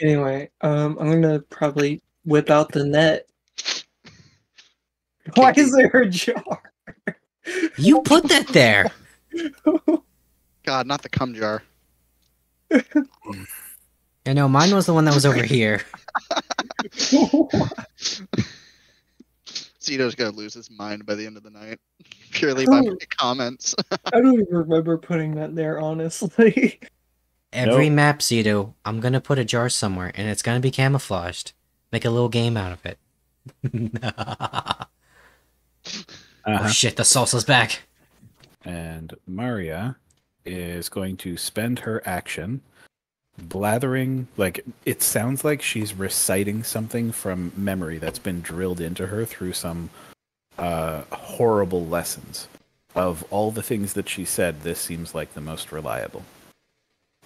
Anyway, um, I'm gonna probably whip out the net. Why is there a jar? You put that there. God, not the cum jar. I know mine was the one that was over here. Zito's gonna lose his mind by the end of the night, purely by Oh. my comments. I don't even remember putting that there, honestly. Every Nope. map, Zito, I'm gonna put a jar somewhere, and it's gonna be camouflaged. Make a little game out of it. Oh Uh-huh. shit, the salsa's back. And Mharia is going to spend her action blathering like it sounds like she's reciting something from memory that's been drilled into her through some uh horrible lessons. Of all the things that she said, this seems like the most reliable.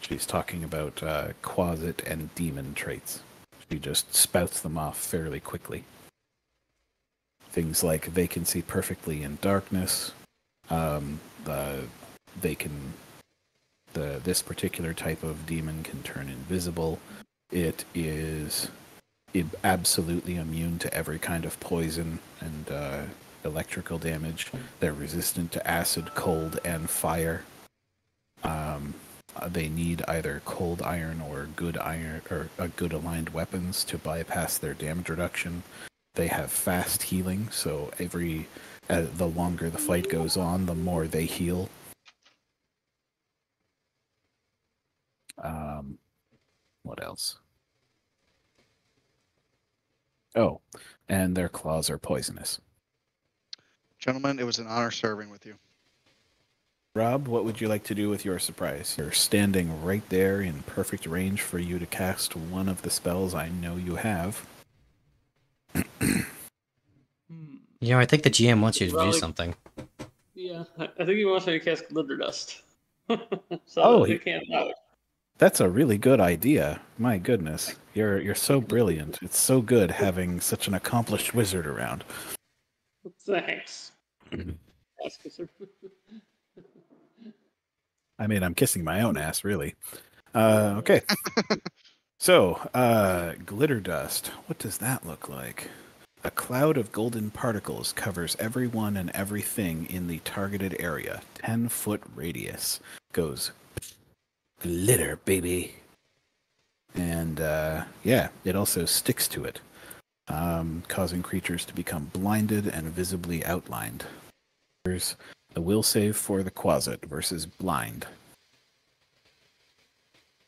She's talking about uh, quasit and demon traits. She just spouts them off fairly quickly. Things like they can see perfectly in darkness, um, uh, they can the this particular type of demon can turn invisible it is absolutely immune to every kind of poison and uh, electrical damage they're resistant to acid cold and fire um, uh, they need either cold iron or good iron or uh, good aligned weapons to bypass their damage reduction they have fast healing so every uh, the longer the fight goes on, the more they heal. Um, what else? Oh, and their claws are poisonous. Gentlemen, it was an honor serving with you. Rob, what would you like to do with your surprise? You're standing right there in perfect range for you to cast one of the spells I know you have. You know, I think the GM wants you to Well, do something. Yeah, I I think he wants me to cast glitter dust. so Oh, he he- can't out. That's a really good idea. My goodness, you're you're so brilliant. It's so good having such an accomplished wizard around. Thanks. I mean, I'm kissing my own ass, really. Uh, okay. so, uh, glitter dust. What does that look like? A cloud of golden particles covers everyone and everything in the targeted area. 10 foot radius. Goes glitter, baby. And, uh, yeah, it also sticks to it, um, causing creatures to become blinded and visibly outlined. The will save for the Quasit versus blind.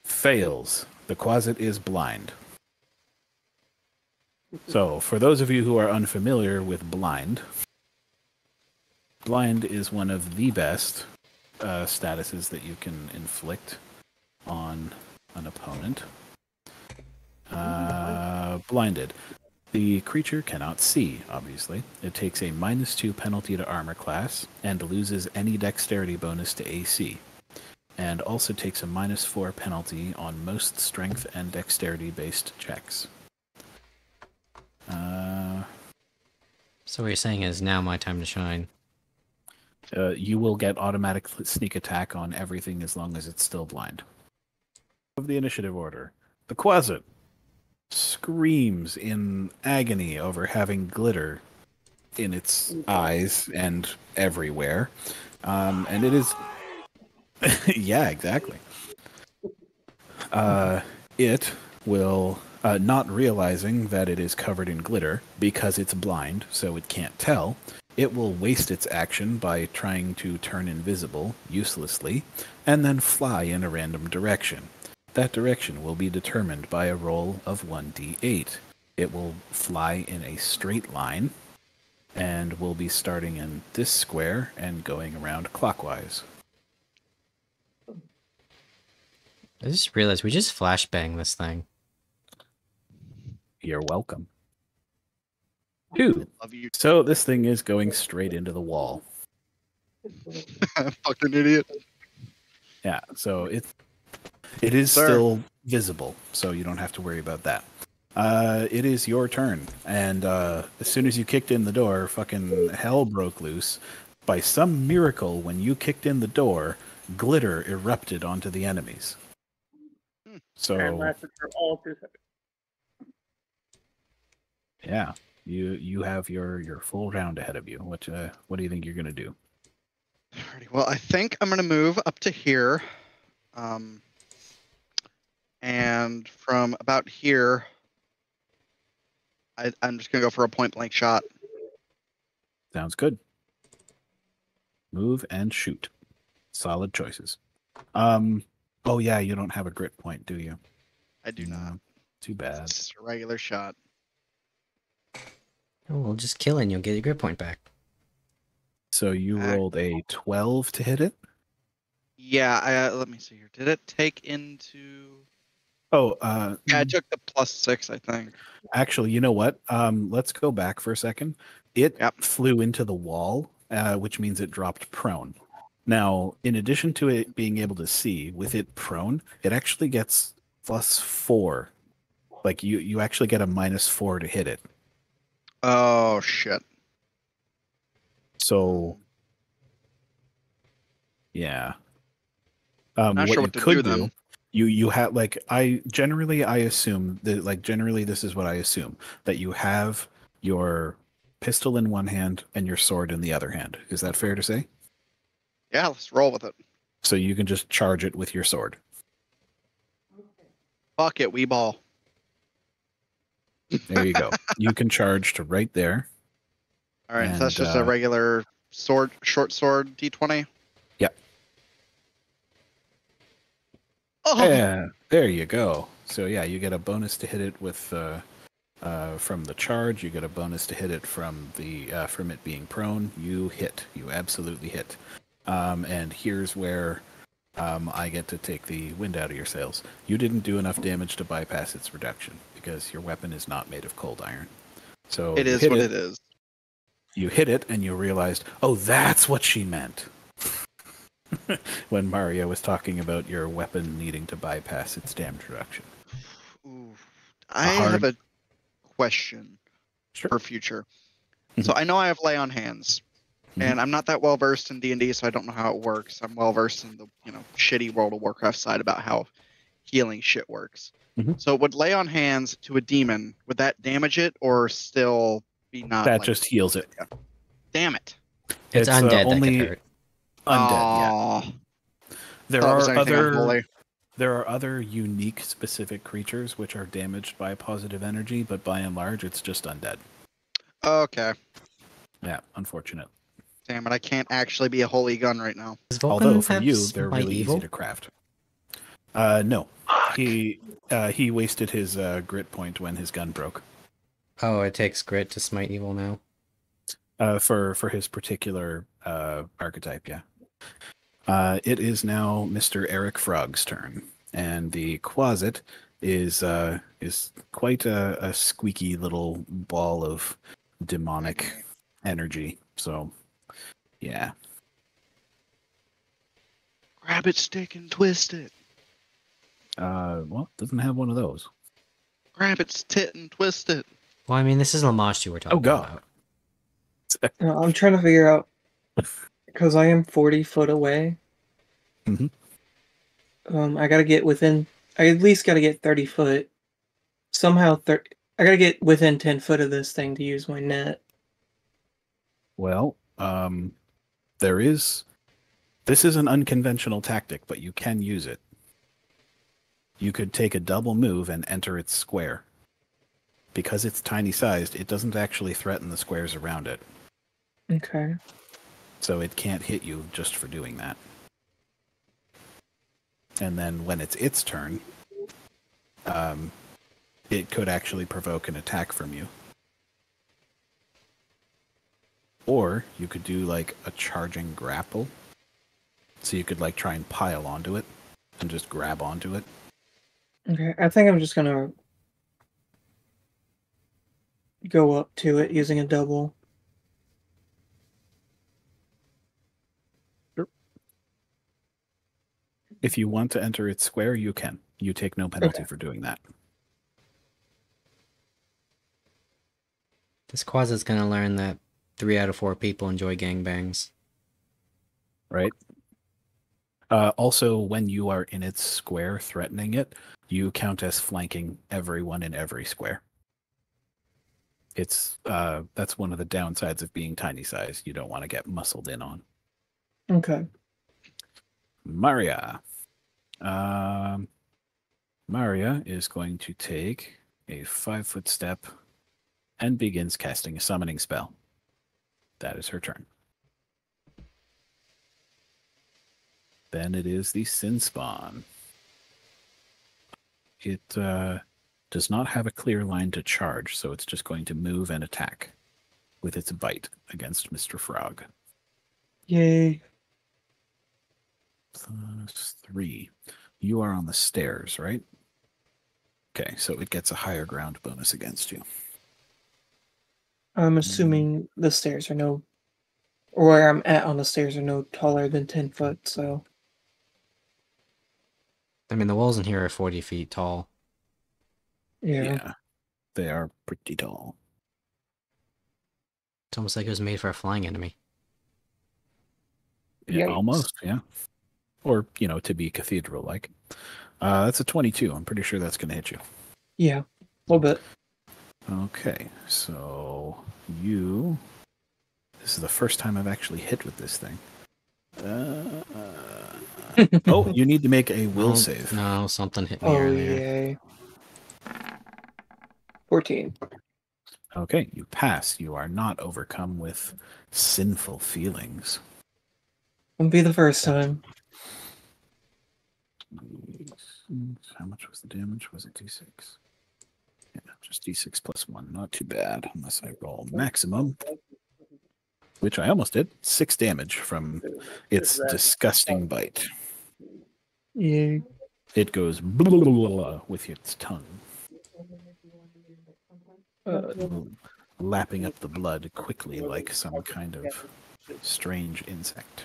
Fails. The Quasit is blind. So, for those of you who are unfamiliar with blind, blind is one of the best uh, statuses that you can inflict on an opponent. Uh, blinded. The creature cannot see, obviously. It takes a minus two penalty to armor class and loses any dexterity bonus to AC. And also takes a minus four penalty on most strength and dexterity based checks. Uh, So what you're saying is now my time to shine. uh, you will get automatic sneak attack on everything as long as it's still blind. Of the initiative order, the Quasit screams in agony over having glitter in its eyes and everywhere. Um, and it is. yeah, exactly. Uh, it will, uh, not realizing that it is covered in glitter because it's blind, so it can't tell, it will waste its action by trying to turn invisible uselessly and then fly in a random direction. That direction will be determined by a roll of 1d8. It will fly in a straight line and will be starting in this square and going around clockwise. I just realized we just flashbang this thing. You're welcome. Two. Love you, So this thing is going straight into the wall. fucking idiot. Yeah, so it it is Sir. still visible, so you don't have to worry about that. Uh, it is your turn, and uh, as soon as you kicked in the door, fucking hell broke loose. By some miracle, when you kicked in the door, glitter erupted onto the enemies. So And lasted for all two seconds. yeah, you you have your your full round ahead of you. What uh, what do you think you're gonna do? Alrighty, Well, I think I'm gonna move up to here. Um, and from about here, I, I'm just gonna go for a point blank shot. Sounds good. Move and shoot. Solid choices. Um. Oh yeah, you don't have a grit point, do you? I do not. Too bad. It's just a regular shot. Oh, well, just kill it and you'll get your grit point back. So you Ac- rolled a twelve to hit it. Yeah, I, uh, let me see here. Did it take into? Oh, uh, Yeah, I took the plus six, I think. Actually, you know what? Um, let's go back for a second. It Yep. flew into the wall, uh, which means it dropped prone. Now, in addition to it being able to see, with it prone, it actually gets plus four. Like you, you actually get a minus four to hit it. Oh shit. So, yeah. Um, Not what sure what to could do do. You you have like I generally I assume that like generally this is what I assume that you have your pistol in one hand and your sword in the other hand. Is that fair to say? Yeah, let's roll with it. So you can just charge it with your sword. Fuck it, we ball. There you go. you can charge to right there. All right, so that's just uh, a regular sword, short sword, d20. Yep. Oh, Yeah, there you go. So yeah, you get a bonus to hit it with uh, uh, from the charge. You get a bonus to hit it from the uh, from it being prone. You hit. You absolutely hit. Um, and here's where um, I get to take the wind out of your sails. You didn't do enough damage to bypass its reduction because your weapon is not made of cold iron. So it is you is hit what it is. you hit it and you realized, oh, that's what she meant. when Mario was talking about your weapon needing to bypass its damage reduction. Ooh. I hard- have a question Sure. for future. Mhm. So I know I have lay on hands, Mhm. and I'm not that well versed in D and D, so I don't know how it works. I'm well versed in the you know shitty World of Warcraft side about how healing shit works. Mhm. So would lay on hands to a demon would that damage it or still be not? that like- just heals it. damn it. It's, uh, undead only that get undead. Yeah. Aw, There thought are other there are other unique specific creatures which are damaged by positive energy, but by and large, it's just undead. Okay. Yeah, unfortunate. Damn it! I can't actually be a holy gun right now. Although for you, they're really evil? easy to craft. Uh, no, he uh, he wasted his uh, grit point when his gun broke. Oh, it takes grit to smite evil now. uh, for for his particular uh, archetype. Yeah. Uh, it is now Mr. Erik Phrog's turn, and the quasit is uh, is quite a, a squeaky little ball of demonic energy. So, yeah. Grab it, stick, and twist it. Uh, well, doesn't have one of those. Grab its tit and twist it. Well, I mean, this is Lamashtu we're talking Oh, God. about. I'm trying to figure out because I am 40 foot away. Mhm. Um, I gotta get within. I at least gotta get 30 foot. Somehow, thir- I gotta get within 10 foot of this thing to use my net. Well, um, there is. This is an unconventional tactic, but you can use it. You could take a double move and enter its square. Because it's tiny sized, it doesn't actually threaten the squares around it, Okay. So it can't hit you just for doing that. And then when it's its turn, um, it could actually provoke an attack from you. Or you could do like a charging grapple. So you could like try and pile onto it and just grab onto it. Okay. I think I'm just gonna go up to it using a double. If you want to enter its square, you can. You take no penalty Okay. for doing that. This Quasit's gonna learn that three out of four people enjoy gangbangs. right? Uh, also, when you are in its square threatening it, you count as flanking everyone in every square. It's uh that's one of the downsides of being tiny size. You don't want to get muscled in on. Okay. Mharia. Um, Mharia is going to take a five foot step and begins casting a summoning spell. That is her turn. Then it is the Sin Spawn. It uh, does not have a clear line to charge, so it's just going to move and attack with its bite against Mr. Phrog. Yay. Plus three. You are on the stairs, right? Okay, so it gets a higher ground bonus against you. I'm mm. assuming the stairs are no, or where I'm at on the stairs are no taller than 10 foot, so. I mean, the walls in here are 40 feet tall. Yeah. they are pretty tall. It's almost like it was made for a flying enemy. Yeah, Yikes. almost, yeah. Or, you know, to be cathedral like. Uh, that's a 22. I'm pretty sure that's going to hit you. Yeah. A little bit. Okay, so you. This is the first time I've actually hit with this thing. Uh, oh, you need to make a will Oh, save. No, something hit me Oh, earlier. yay. 14. Okay, you pass. You are not overcome with sinful feelings. Won't be the first time. How much was the damage? Was it d6? Yeah, just d6 plus one. Not too bad, unless I roll maximum, which I almost did. Six damage from its disgusting bite. Yay. It goes blah, blah, blah, blah with its tongue, Uh, lapping up the blood quickly like some kind of strange insect.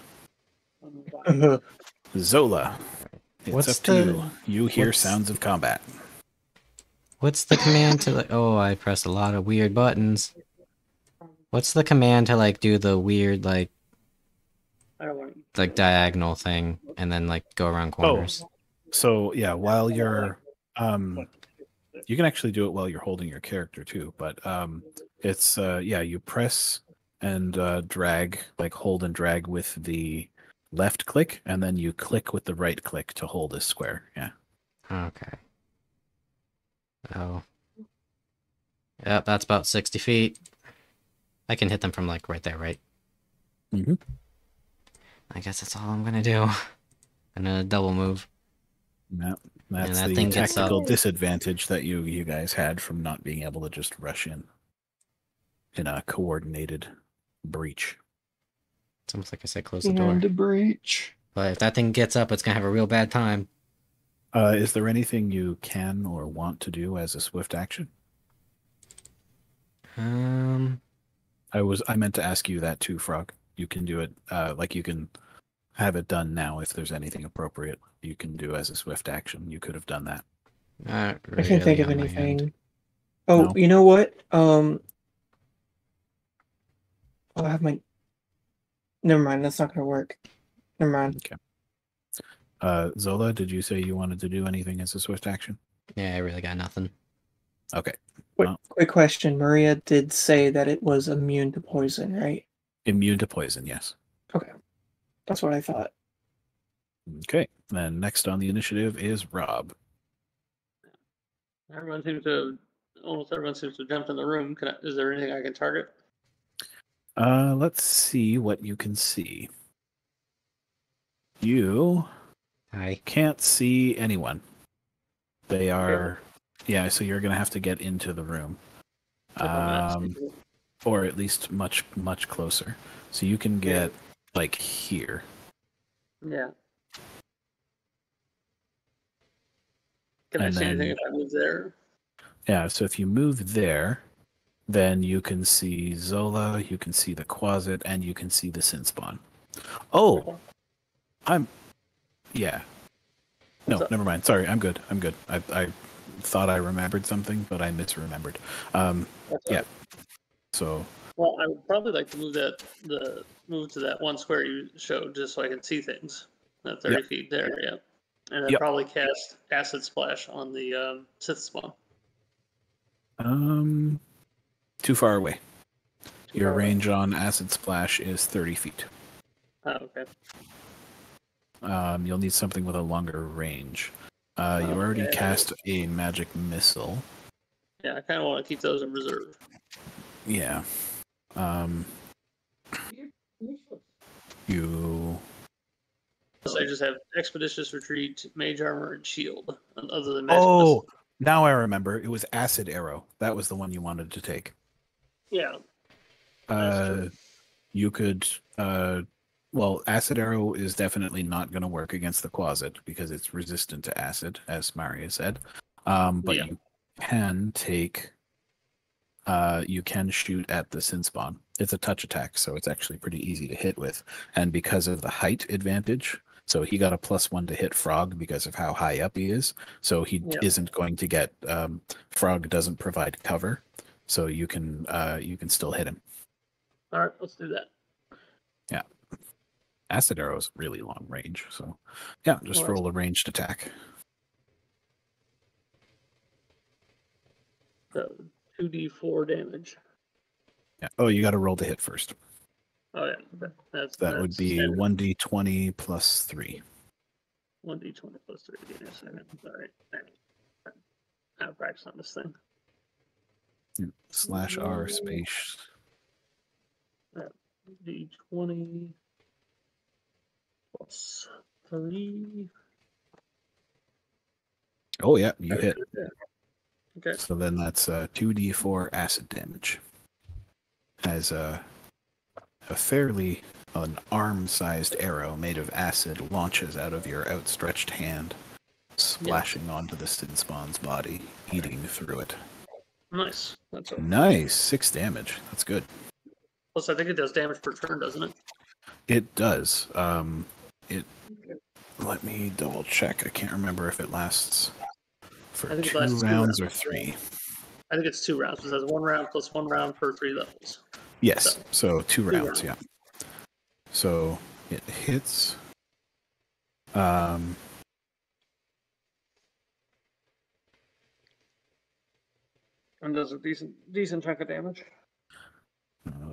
Zola, it's What's up to you. You hear sounds of combat. What's the command to like? Oh, I press a lot of weird buttons. What's the command to like do the weird like I don't like diagonal thing and then like go around corners? Oh. So yeah, while you're um you can actually do it while you're holding your character too, but um it's uh yeah, you press and uh drag like hold and drag with the left click and then you click with the right click to hold a square. Yeah. Okay. Oh. Yep, that's about 60 feet. I can hit them from like right there, right? Mhm. I guess that's all I'm gonna do. I'm gonna double move. Yeah. That's that the tactical disadvantage that you you guys had from not being able to just rush in in a coordinated breach. It's almost like I said close the door. and a breach. But if that thing gets up, it's gonna have a real bad time. Uh, is there anything you can or want to do as a swift action? Um, I was I meant to ask you that too, Phrog. You can do it uh like you can have it done now if there's anything appropriate you can do as a swift action. You could have done that. not I can't think of really on my end. anything. Oh, No? you know what? Um, oh, I have my. Never mind. That's not gonna work. Never mind. Uh Zola, did you say you wanted to do anything as a swift action? Yeah, I really got nothing. Okay. Quick, Well- quick question. Mharia did say that it was immune to poison, right? Immune to poison, yes. Okay. That's what I thought. Okay. Then next on the initiative is Rob. Everyone seems to, almost everyone seems to jump in the room. Can I, is there anything I can target? Uh let's see what you can see. You I can't see anyone. They are yeah, so you're gonna have to get into the room. Um or at least much much closer. So you can get like here. yeah. Can I and see anything then- if I move there? Yeah, so if you move there, then you can see Zola, you can see the Quasit, and you can see the Sin Spawn. Oh, I'm yeah. No, never mind. Sorry, I'm good. I'm good. I I thought I remembered something, but I misremembered. Um, That's Yeah. so Well, I would probably like to move that the move to that one square you showed just so I can see things. That thirty feet there, yeah. And then Yep. probably cast acid splash on the um, sin spawn. Um, too far away. Your far away. range on acid splash is 30 feet. Oh, okay. Um, you'll need something with a longer range. Uh, you already Okay. cast a magic missile. Yeah, I kind of want to keep those in reserve. Yeah. Um, you. Plus, I just have expeditious retreat, mage armor, and shield. Other than magic Oh, missile. now I remember. It was acid arrow. That was the one you wanted to take. Yeah, Uh, you could. Uh, well, acid arrow is definitely not going to work against the quasit because it's resistant to acid, as Mharia said. Um, but Yeah. you can take. Uh, you can shoot at the sin spawn. It's a touch attack, so it's actually pretty easy to hit with. And because of the height advantage, so he got a plus one to hit Phrog because of how high up he is. So he Yeah. isn't going to get. Um, Phrog doesn't provide cover, so you can uh, you can still hit him. all right, let's do that. Yeah, acid arrow is really long range so yeah just Well, that's- roll a ranged attack So two d four damage. yeah. oh you got to roll to hit first Oh yeah, okay. that's that would be 1d20 plus 3 one d twenty plus three. Give me a second. All right, I have practice on this thing. Slash r space. D twenty plus three. oh yeah you hit. Okay. so then that's uh, 2d4 acid damage. As a a fairly an arm-sized arrow made of acid launches out of your outstretched hand splashing onto the sin spawn's body eating through it Nice. That's nice six damage that's good plus I think it does damage per turn, doesn't it? It does. Um, it. Let me double check. I can't remember if it lasts for think it two lasts two rounds or three. I think it's two rounds. It says one round plus one round per three levels. Yes. So- So two rounds. rounds. Yeah. So it hits. Um. And does a decent decent chunk of damage.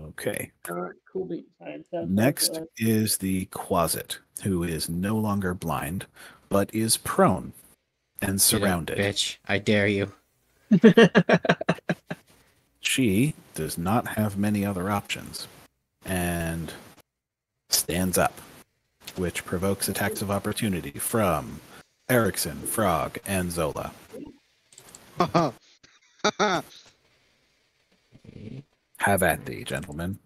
Okay. All right, cool beans. All right, Next that's, is the Quasit, who is no longer blind, but is prone and Get up, surrounded. bitch. I dare you. She does not have many other options and stands up, which provokes attacks of opportunity from Erikson, Frog, and Zola. Have at thee, gentlemen.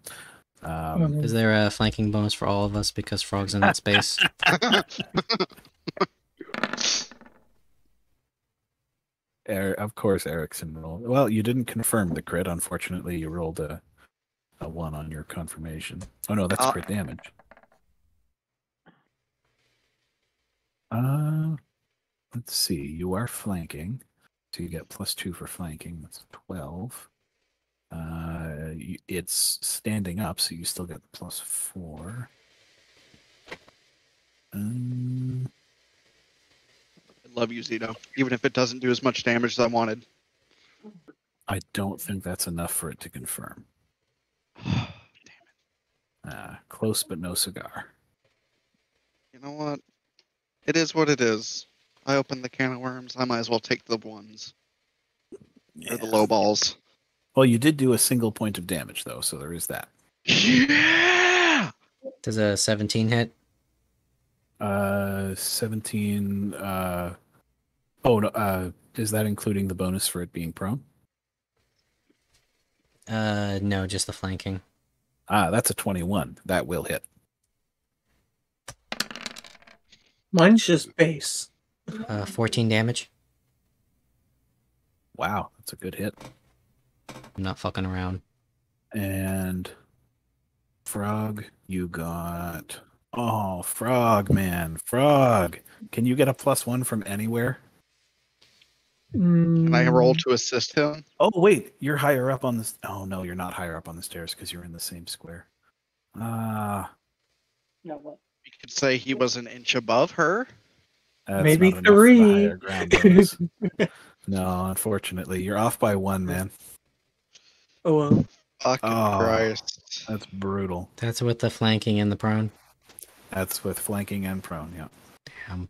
Um, Is there a flanking bonus for all of us because Phrog's in that space? Er, of course, Erikson rolled. Well, you didn't confirm the crit. Unfortunately, you rolled a a one on your confirmation. Oh no, that's Uh, crit damage. Uh, let's see. You are flanking, so you get plus two for flanking. That's twelve. Uh, it's standing up, so you still get the plus four. Um, I love you, Zito. Even if it doesn't do as much damage as I wanted. I don't think that's enough for it to confirm. Damn it. Uh, close but no cigar. You know what? It is what it is. I opened the can of worms. I might as well take the ones or the low balls. Well, you did do a single point of damage though, so there is that. Yeah. Does a 17 hit? Uh, seventeen. Uh, oh no. Uh, is that including the bonus for it being prone? Uh, no, just the flanking. Ah, that's a twenty-one. That will hit. Mine's just base. Uh, 14 damage. Wow, that's a good hit. I'm not fucking around. And frog, you got. Oh, frog, man, frog. Can you get a plus one from anywhere? Can I roll to assist him? Oh wait, you're higher up on this. Oh no, you're not higher up on the stairs because you're in the same square. Ah, Yeah, what? You could say he was an inch above her. That's Maybe not enough for the three. higher ground bonus. no, unfortunately, you're off by one, man. Oh well. Fucking Oh. Christ. That's brutal. That's with the flanking and the prone. That's with flanking and prone. Yeah. Damn.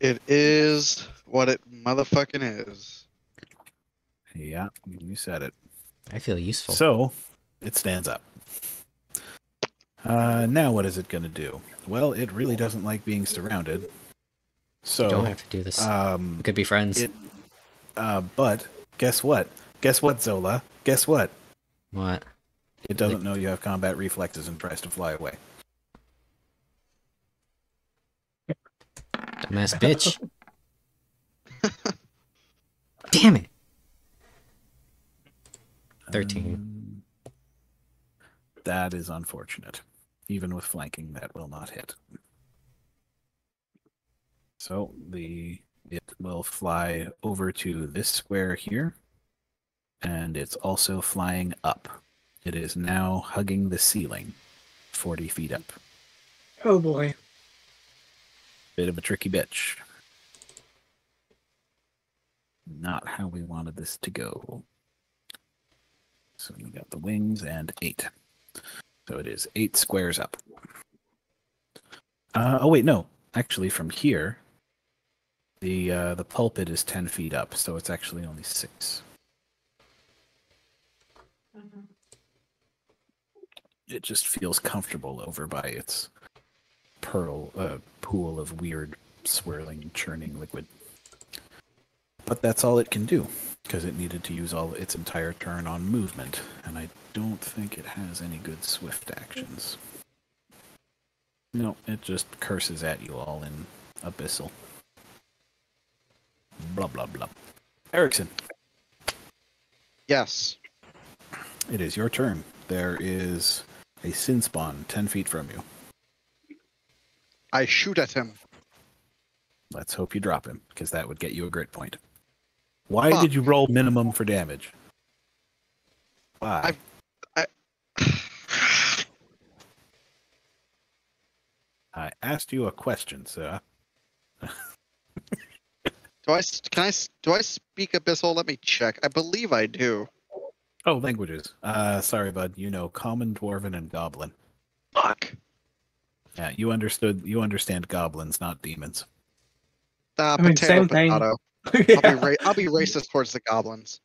It is what it motherfucking is. Yeah, you said it. I feel useful. So it stands up. Uh, now what is it going to do? Well, it really doesn't like being surrounded. You So, don't have to do this. um, we could be friends. it- uh, but guess what? Guess what, Zola? Guess what? what? It doesn't know you have combat reflexes and tries to fly away. Dumbass bitch. Damn it. 13. Um, that is unfortunate. Even with flanking, that will not hit. So the it will fly over to this square here, and it's also flying up. It is now hugging the ceiling, forty feet up. Oh boy. Bit of a tricky bitch. Not how we wanted this to go. So we got the wings and eight. So it is eight squares up. Uh, oh wait, no. Actually, from here, the uh, the pulpit is ten feet up, so it's actually only six. It just feels comfortable over by its pearl uh, pool of weird swirling churning liquid. But that's all it can do because it needed to use all its entire turn on movement and i don't think it has any good swift actions. No it just curses at you all in abyssal blah blah blah erickson Yes. it is your turn there is a sin spawn 10 feet from you I shoot at him. Let's hope you drop him, because that would get you a grit point. Why Fuck. did you roll minimum for damage? Why? I- I asked you a question, sir. Do I s- can I s- do I speak abyssal? Let me check. I believe I do. Oh, languages. Uh, sorry, bud. You know common, dwarven, and goblin. Fuck. Yeah, you understood. You understand goblins, not demons. Uh, I mean, potato, same thing. potato. I'll be ra- I'll be racist towards the goblins,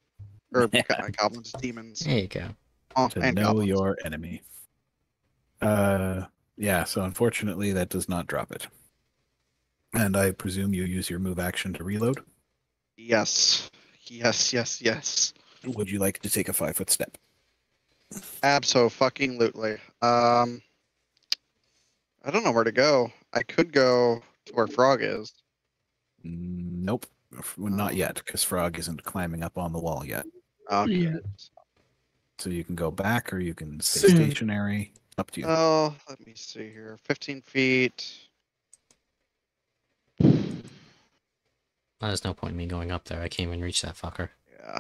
or Yeah. go- goblins, demons, There you go. oh, To know goblins. your enemy. Uh, yeah. So unfortunately, that does not drop it. And I presume you use your move action to reload. Yes, yes, yes, yes. Would you like to take a five foot step? Abso fucking lutely. Um, I don't know where to go. I could go to where Phrog is. Nope. Well, Not yet, because Phrog isn't climbing up on the wall yet. Okay. Yeah. So you can go back or you can stay Soon. stationary. Up to you. Oh, let me see here. 15 feet. There's no point in me going up there. I can't even reach that fucker. Yeah.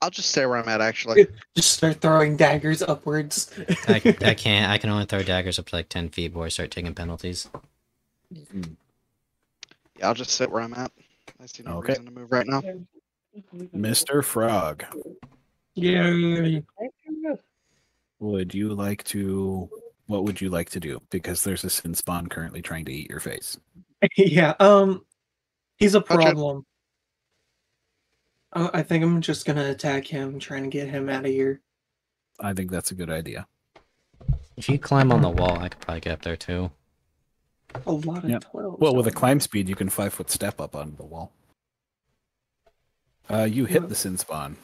I'll just stay where I'm at, actually. Just start throwing daggers upwards. I, I can't. I can only throw daggers up to like 10 feet before I start taking penalties. Yeah, I'll just sit where I'm at. I see no Okay. reason to move right now. Mr. Phrog, Yeah. would you like to? What would you like to do? Because there's a sin spawn currently trying to eat your face. Yeah. Um, he's a problem. Uh, I think I'm just gonna attack him, trying to get him out of here. I think that's a good idea. If you climb on the wall, I could probably get up there too. A lot of Yep. twelve. Well, with a climb speed, you can five foot step up on the wall. Uh, you hit the sin spawn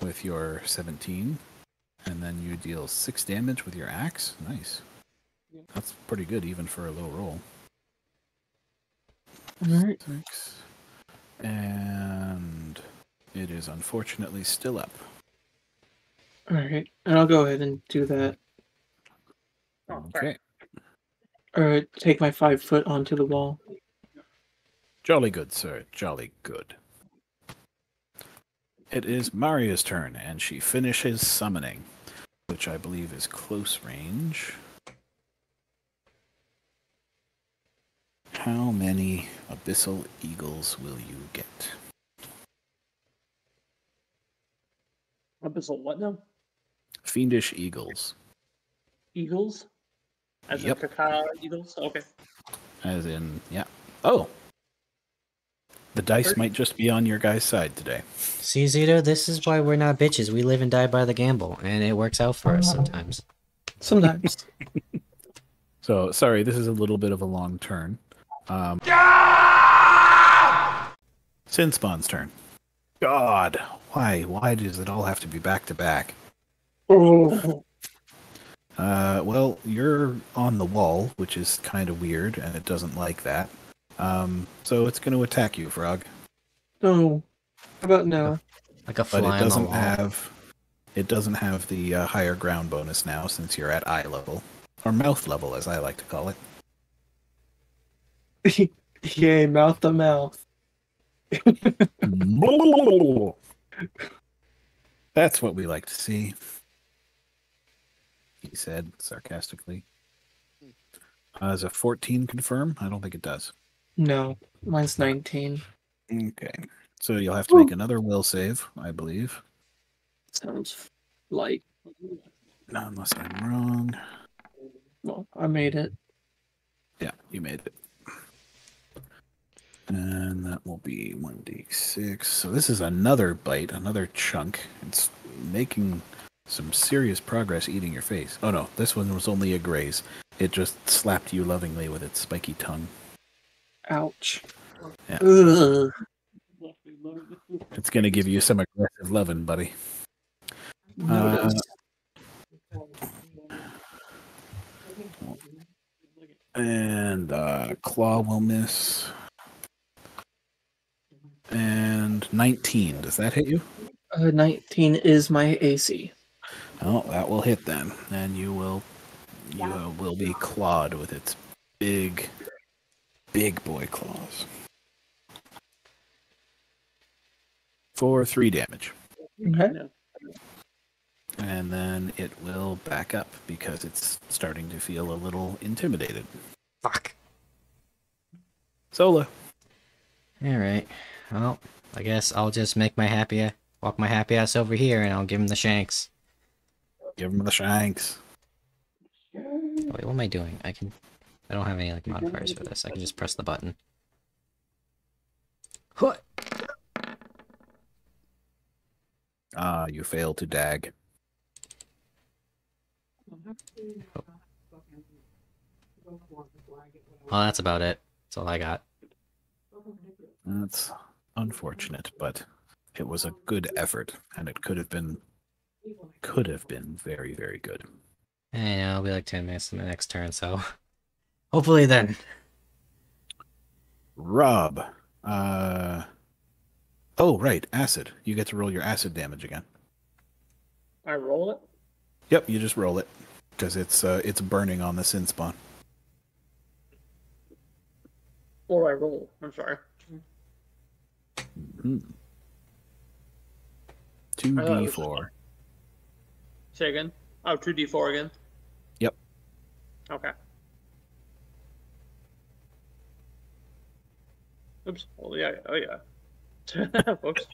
with your 17, and then you deal six damage with your axe. Nice. That's pretty good, even for a low roll. Alright. Thanks. And it is unfortunately still up. Alright. And I'll go ahead and do that. Oh, okay. Or take my five foot onto the wall. Jolly good, sir. Jolly good. It is Mharia's turn, and she finishes summoning, which I believe is close range. How many abyssal eagles will you get? Abyssal what now? Fiendish eagles, Eagles? As Yep. in Kaka Eagles? Okay. as in, yeah. Oh, the dice Thirty. might just be on your guy's side today. See, Zito, this is why we're not bitches. We live and die by the gamble, and it works out for us sometimes. Sometimes. So sorry, this is a little bit of a long turn. Um, Sin Spawn's turn. God, why? Why does it all have to be back to back? Oh. Uh, well, you're on the wall, which is kind of weird, and it doesn't like that. Um, so it's going to attack you, Phrog. no. How about now? Like a But fly it on the doesn't wall. have. It doesn't have the uh, higher ground bonus now, since you're at eye level or mouth level, as I like to call it. Yay, mouth to mouth. That's what we like to see. He said sarcastically. Uh, does a 14 confirm? I don't think it does. No, mine's 19. Okay. So you'll have to make another will save, I believe. Sounds light. No, unless I'm wrong. Well, I made it. Yeah, you made it. And that will be 1d6. So this is another bite, another chunk. It's making some serious progress eating your face. Oh no, this one was only a graze. It just slapped you lovingly with its spiky tongue. Ouch. Yeah. Ugh. It's going to give you some aggressive loving, buddy. Uh, And uh, claw will miss. And 19. Does that hit you? Uh, 19 is my AC. Oh, that will hit then. And you will you uh, will be clawed with its big big boy claws. For 3 damage. Okay. And then it will back up because it's starting to feel a little intimidated. Fuck. Zola. All right. Well, I guess I'll just make my happy walk my happy ass over here, and I'll give him the shanks. Give him the shanks. Wait, what am I doing? I can. I don't have any like modifiers for this. I can just press the button. What? Ah, you fail to dag. Well, that's about it. That's all I got. That's unfortunate, but it was a good effort, and it could have been could have been very, very good. And you know, it'll be like ten minutes in the next turn, so hopefully then. Rob, uh oh right, acid. You get to roll your acid damage again. I roll it? Yep, you just roll it because it's uh, it's burning on the sin spawn. Or I roll. I'm sorry. Two I thought it d was- four. Say again. Oh, 2d4 again? Yep. Okay. Oops. Oh, yeah. Oh, yeah. Whoops.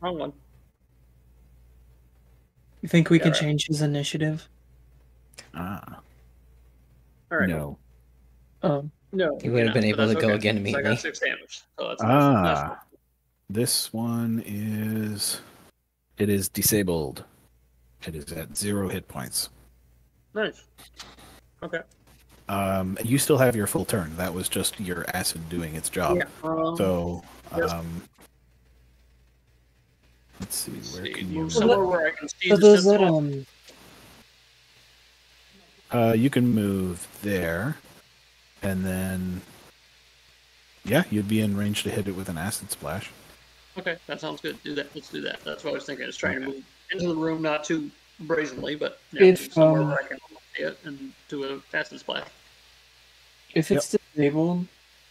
Wrong one. You think we Yeah, can right. change his initiative? Ah, All right. no. Um, No. He would have been able to go okay, again 'cause I immediately. got six damage. So Ah, that's, this one is it is disabled. It is at zero hit points. nice. Okay. Um, you still have your full turn. That was just your acid doing its job. yeah. Um, So, Yes. um, let's see, where see, can you? move somewhere where I can see so the that um Uh, you can move there, and then, yeah, you'd be in range to hit it with an acid splash. Okay, that sounds good. Do that. Let's do that. That's what I was thinking. Is trying to move into the room, not too brazenly, but you know, If, somewhere um, where I can see it and do a acid splash. if it's disabled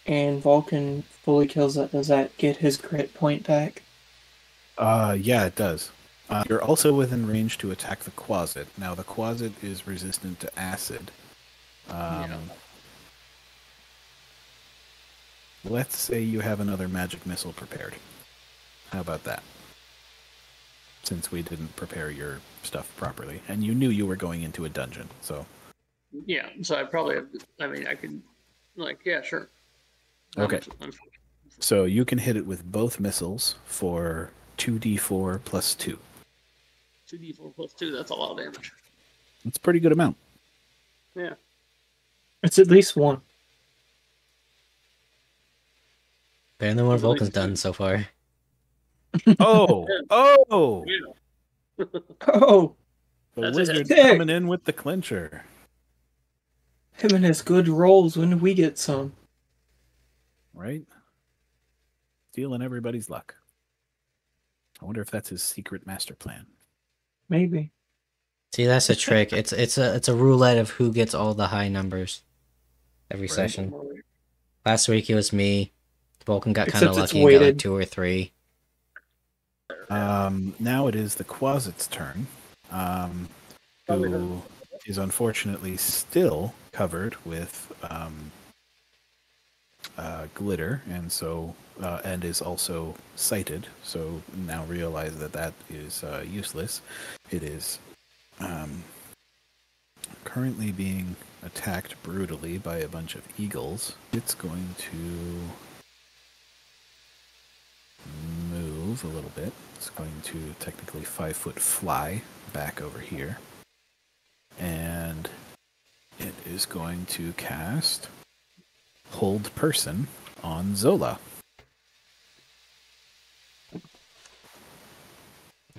and Vulcan fully kills it, does that get his grit point back? Uh, yeah, it does. Uh, you're also within range to attack the Quasit. Now, the Quasit is resistant to acid. Um, Yeah. let's say you have another magic missile prepared. How about that? Since we didn't prepare your stuff properly, and you knew you were going into a dungeon, so Yeah, so I probably have. I mean, I could, like, yeah, sure. Okay. I'm- I'm- so you can hit it with both missiles for two d4 plus two. Two d four plus two. That's a lot of damage. That's a pretty good amount. Yeah. It's at least one. Better than what Vulcan's done so far. Oh, oh! Yeah. Oh, The That's a wizard's hit. coming in with the clincher. him and his good rolls. When do we get some? right? Stealing everybody's luck. I wonder if that's his secret master plan. Maybe. See, that's a trick. It's it's a it's a roulette of who gets all the high numbers every session. Last week it was me. Vulcan got kind of lucky and got like two or three. Um, now it is the Quasit's turn, um, who is unfortunately still covered with um, uh, glitter, and so uh, and is also sighted. So now realize that that is uh, useless. It is um, currently being attacked brutally by a bunch of eagles. It's going to move a little bit. It's going to technically five foot fly back over here. And it is going to cast Hold Person on Zola.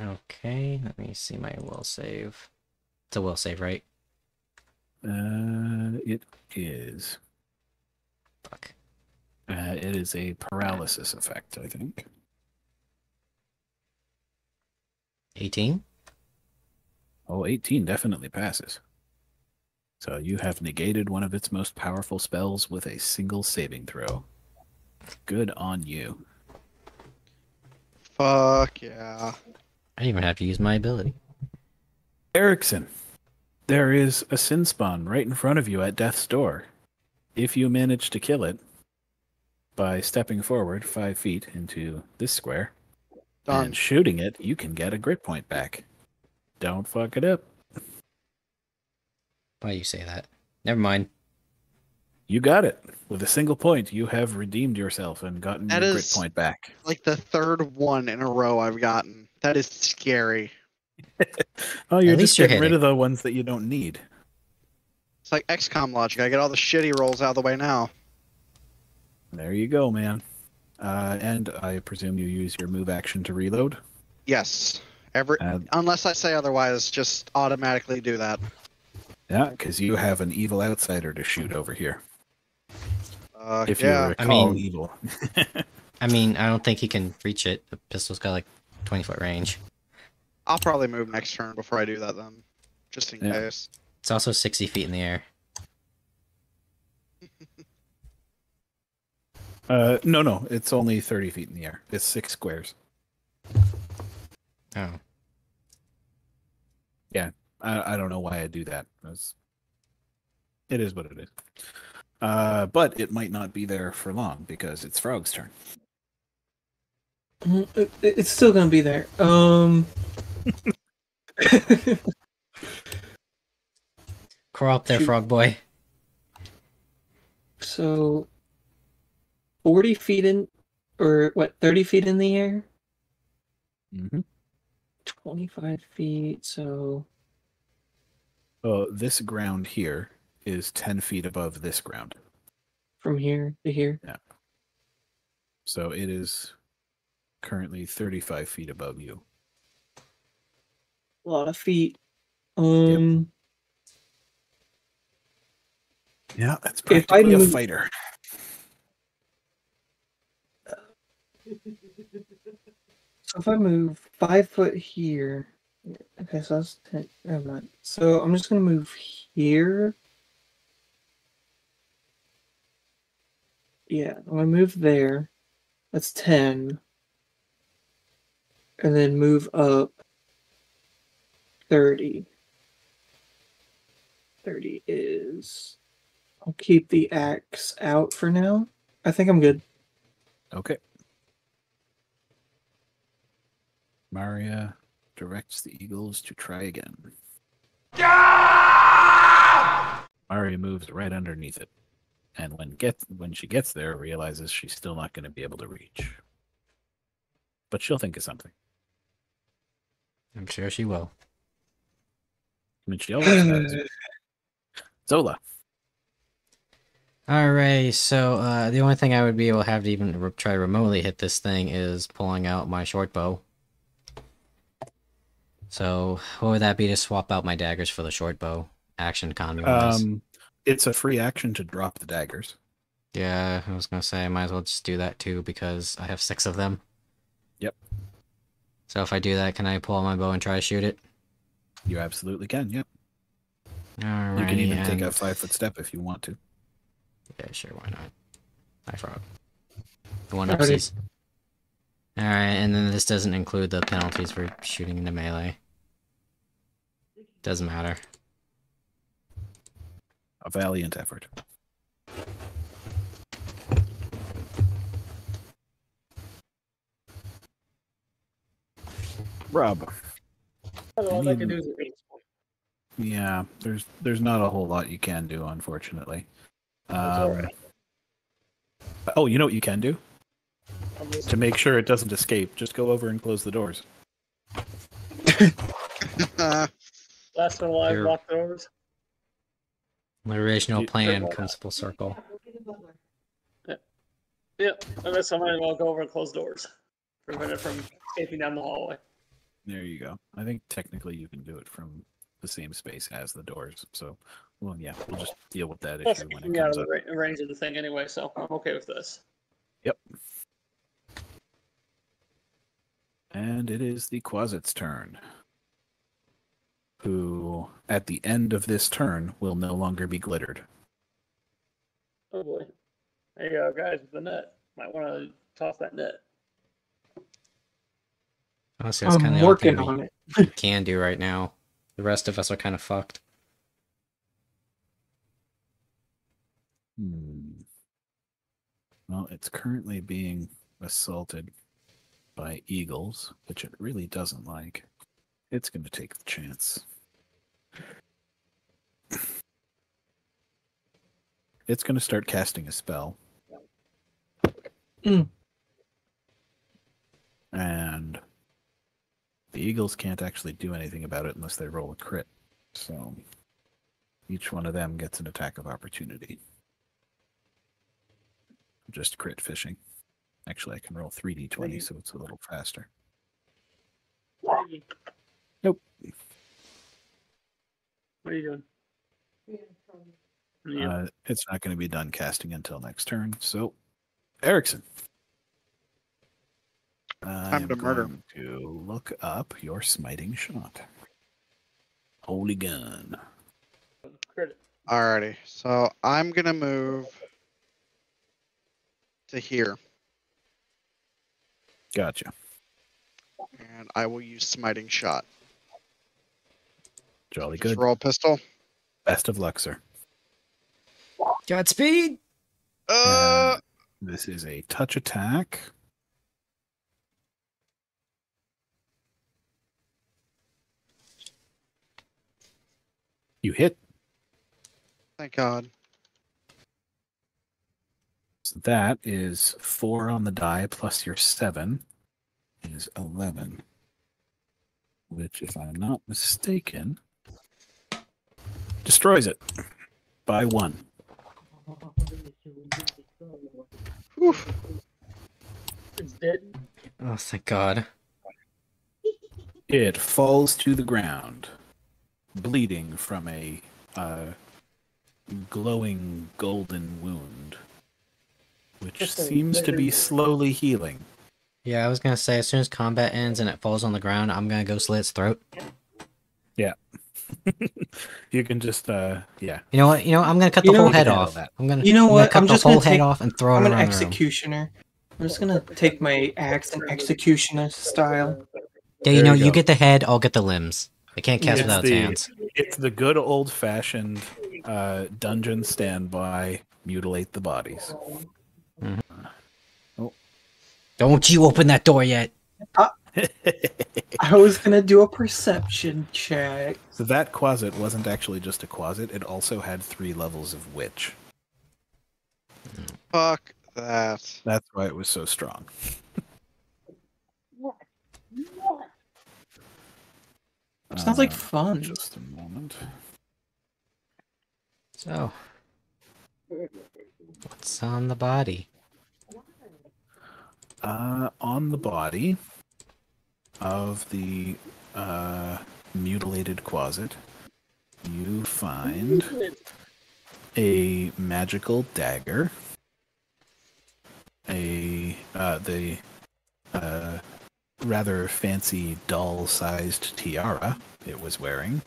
Okay, let me see my will save. It's a will save, right? Uh, it is. Fuck. Uh, it is a paralysis effect, I think. 18? Oh, 18 definitely passes. So you have negated one of its most powerful spells with a single saving throw. Good on you. Fuck yeah. I didn't even have to use my ability. Erikson, there is a sin spawn right in front of you at death's door. If you manage to kill it by stepping forward five feet into this square Done. and shooting it, you can get a grit point back. Don't fuck it up. Why you say that? Never mind. You got it. With a single point, you have redeemed yourself and gotten That your grit point back. Like the third one in a row I've gotten. That is scary. Oh, you're At just least you're getting rid of the ones that you don't need. It's like XCOM logic. I get all the shitty rolls out of the way now. There you go, man. Uh, and I presume you use your move action to reload. Yes. Every Uh, unless I say otherwise, just automatically do that. yeah, because you have an evil outsider to shoot over here. Uh, If yeah. you I recall mean- evil. I mean, I don't think he can reach it. The pistol's got like 20 foot range. I'll probably move next turn before I do that then. Just in Yeah. case. It's also 60 feet in the air. Uh, no, no, it's only 30 feet in the air. It's six squares. Oh. Yeah, I, I don't know why I do that. It's, it is what it is. Uh, but it might not be there for long because it's Phrog's turn. Mm, it- It's still gonna be there. Um. Crawl up there, Shoot. frog boy. so, forty feet in, or what? Thirty feet in the air. Mm-hmm. Twenty-five feet. So Oh, this ground here is 10 feet above this ground. from here to here. Yeah. So it is currently 35 feet above you. A lot of feet. Um. Yeah, that's If I practically a move- fighter. So if I move five foot here, okay, so that's ten. Never mind. So I'm just gonna move here. Yeah, I'm gonna move there. That's ten. And then move up thirty. Thirty is. I'll keep the axe out for now. I think I'm good. Okay. Mharia directs the eagles to try again. Mharia moves right underneath it, and when get when she gets there, realizes she's still not going to be able to reach. But she'll think of something. I'm sure she will. I mean, she always does. Zola. Alright, so uh, the only thing I would be able to have to even re- try remotely hit this thing is pulling out my short bow. So, what would that be to swap out my daggers for the short bow? Action economy. Um, it's a free action to drop the daggers. Yeah, I was gonna say I might as well just do that too because I have six of them. Yep. So if I do that, can I pull out my bow and try to shoot it? You absolutely can. Yep. Alright. You can even take a five foot step if you want to. Yeah, sure, why not? I frog. The one Alrighty. upsies. Alright, and then this doesn't include the penalties for shooting into melee. Doesn't matter. A valiant effort. Rob. All I can do is. Yeah, there's there's not a whole lot you can do, unfortunately. Um, alright. Oh, you know what you can do to make sure it doesn't escape. Just go over and close the doors. Last one alive, Here. lock doors. My original You- plan comes full circle. Yep, I guess I might as well go over and close doors. Prevent it from escaping down the hallway. There you go. I think technically you can do it from the same space as the doors. So, well, yeah, we'll just deal with that Plus, issue when keeping it me out comes of up. the ra- range of the thing anyway, so I'm okay with this. Yep. And it is the Quasit's turn. Who, at the end of this turn, will no longer be glittered. Oh boy. There you go, guys, with the net. Might want to toss that net. Honestly, that's kind I'm of working on we it. can do right now. The rest of us are kind of fucked. Hmm. Well, it's currently being assaulted by eagles, which it really doesn't like. It's going to take the chance. It's going to start casting a spell. Mm. And the eagles can't actually do anything about it unless they roll a crit. So each one of them gets an attack of opportunity. Just crit fishing. Actually, I can roll 3d20, so it's a little faster. Nope. What are you doing? Yeah. Uh, it's not going to be done casting until next turn. So, Erikson. I'm to murder. going to look up your smiting shot. Holy gun. Credit. Alrighty, so I'm gonna move to here, Gotcha. and I will use smiting shot. Jolly Just good. roll pistol. Best of luck, sir. Godspeed! Uh, This is a touch attack. You hit. thank God. So that is four on the die plus your seven is 11. Which, if I'm not mistaken, destroys it by one. Whew. It's dead. Oh, thank God. It falls to the ground, bleeding from a uh, glowing golden wound, which Just seems to be slowly healing. Yeah, I was gonna say as soon as combat ends and it falls on the ground, I'm gonna go slit its throat. you can just, uh, yeah. You know what? You know I'm gonna cut You the know- whole head off. that. I'm gonna. You know I'm gonna what? Cut I'm the just whole gonna head take- off and throw I'm it an around the room. executioner. I'm just gonna take my axe and executionist style. Yeah, you There know, you you get the head, I'll get the limbs. I can't cast It's without the- its hands. It's the good old fashioned uh, dungeon standby, mutilate the bodies. Mm-hmm. Oh, Don't you open that door yet. I was gonna do a perception check. So that closet wasn't actually just a closet, it also had three levels of witch. Fuck that. That's why it was so strong. Sounds like Uh, fun. Just a moment. So, what's on the body? Uh, on the body of the uh, mutilated closet, you find a magical dagger, a uh, the uh, rather fancy doll-sized tiara it was wearing,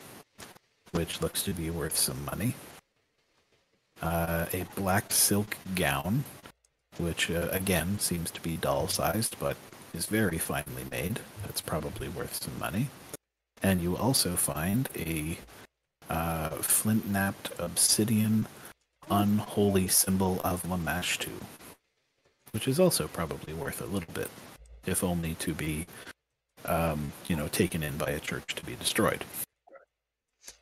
which looks to be worth some money. Uh, a black silk gown, which uh, again seems to be doll-sized, but is very finely made. That's probably worth some money. And you also find a uh, flint-knapped obsidian unholy symbol of Lamashtu, which is also probably worth a little bit, if only to be, um, you know, taken in by a church to be destroyed.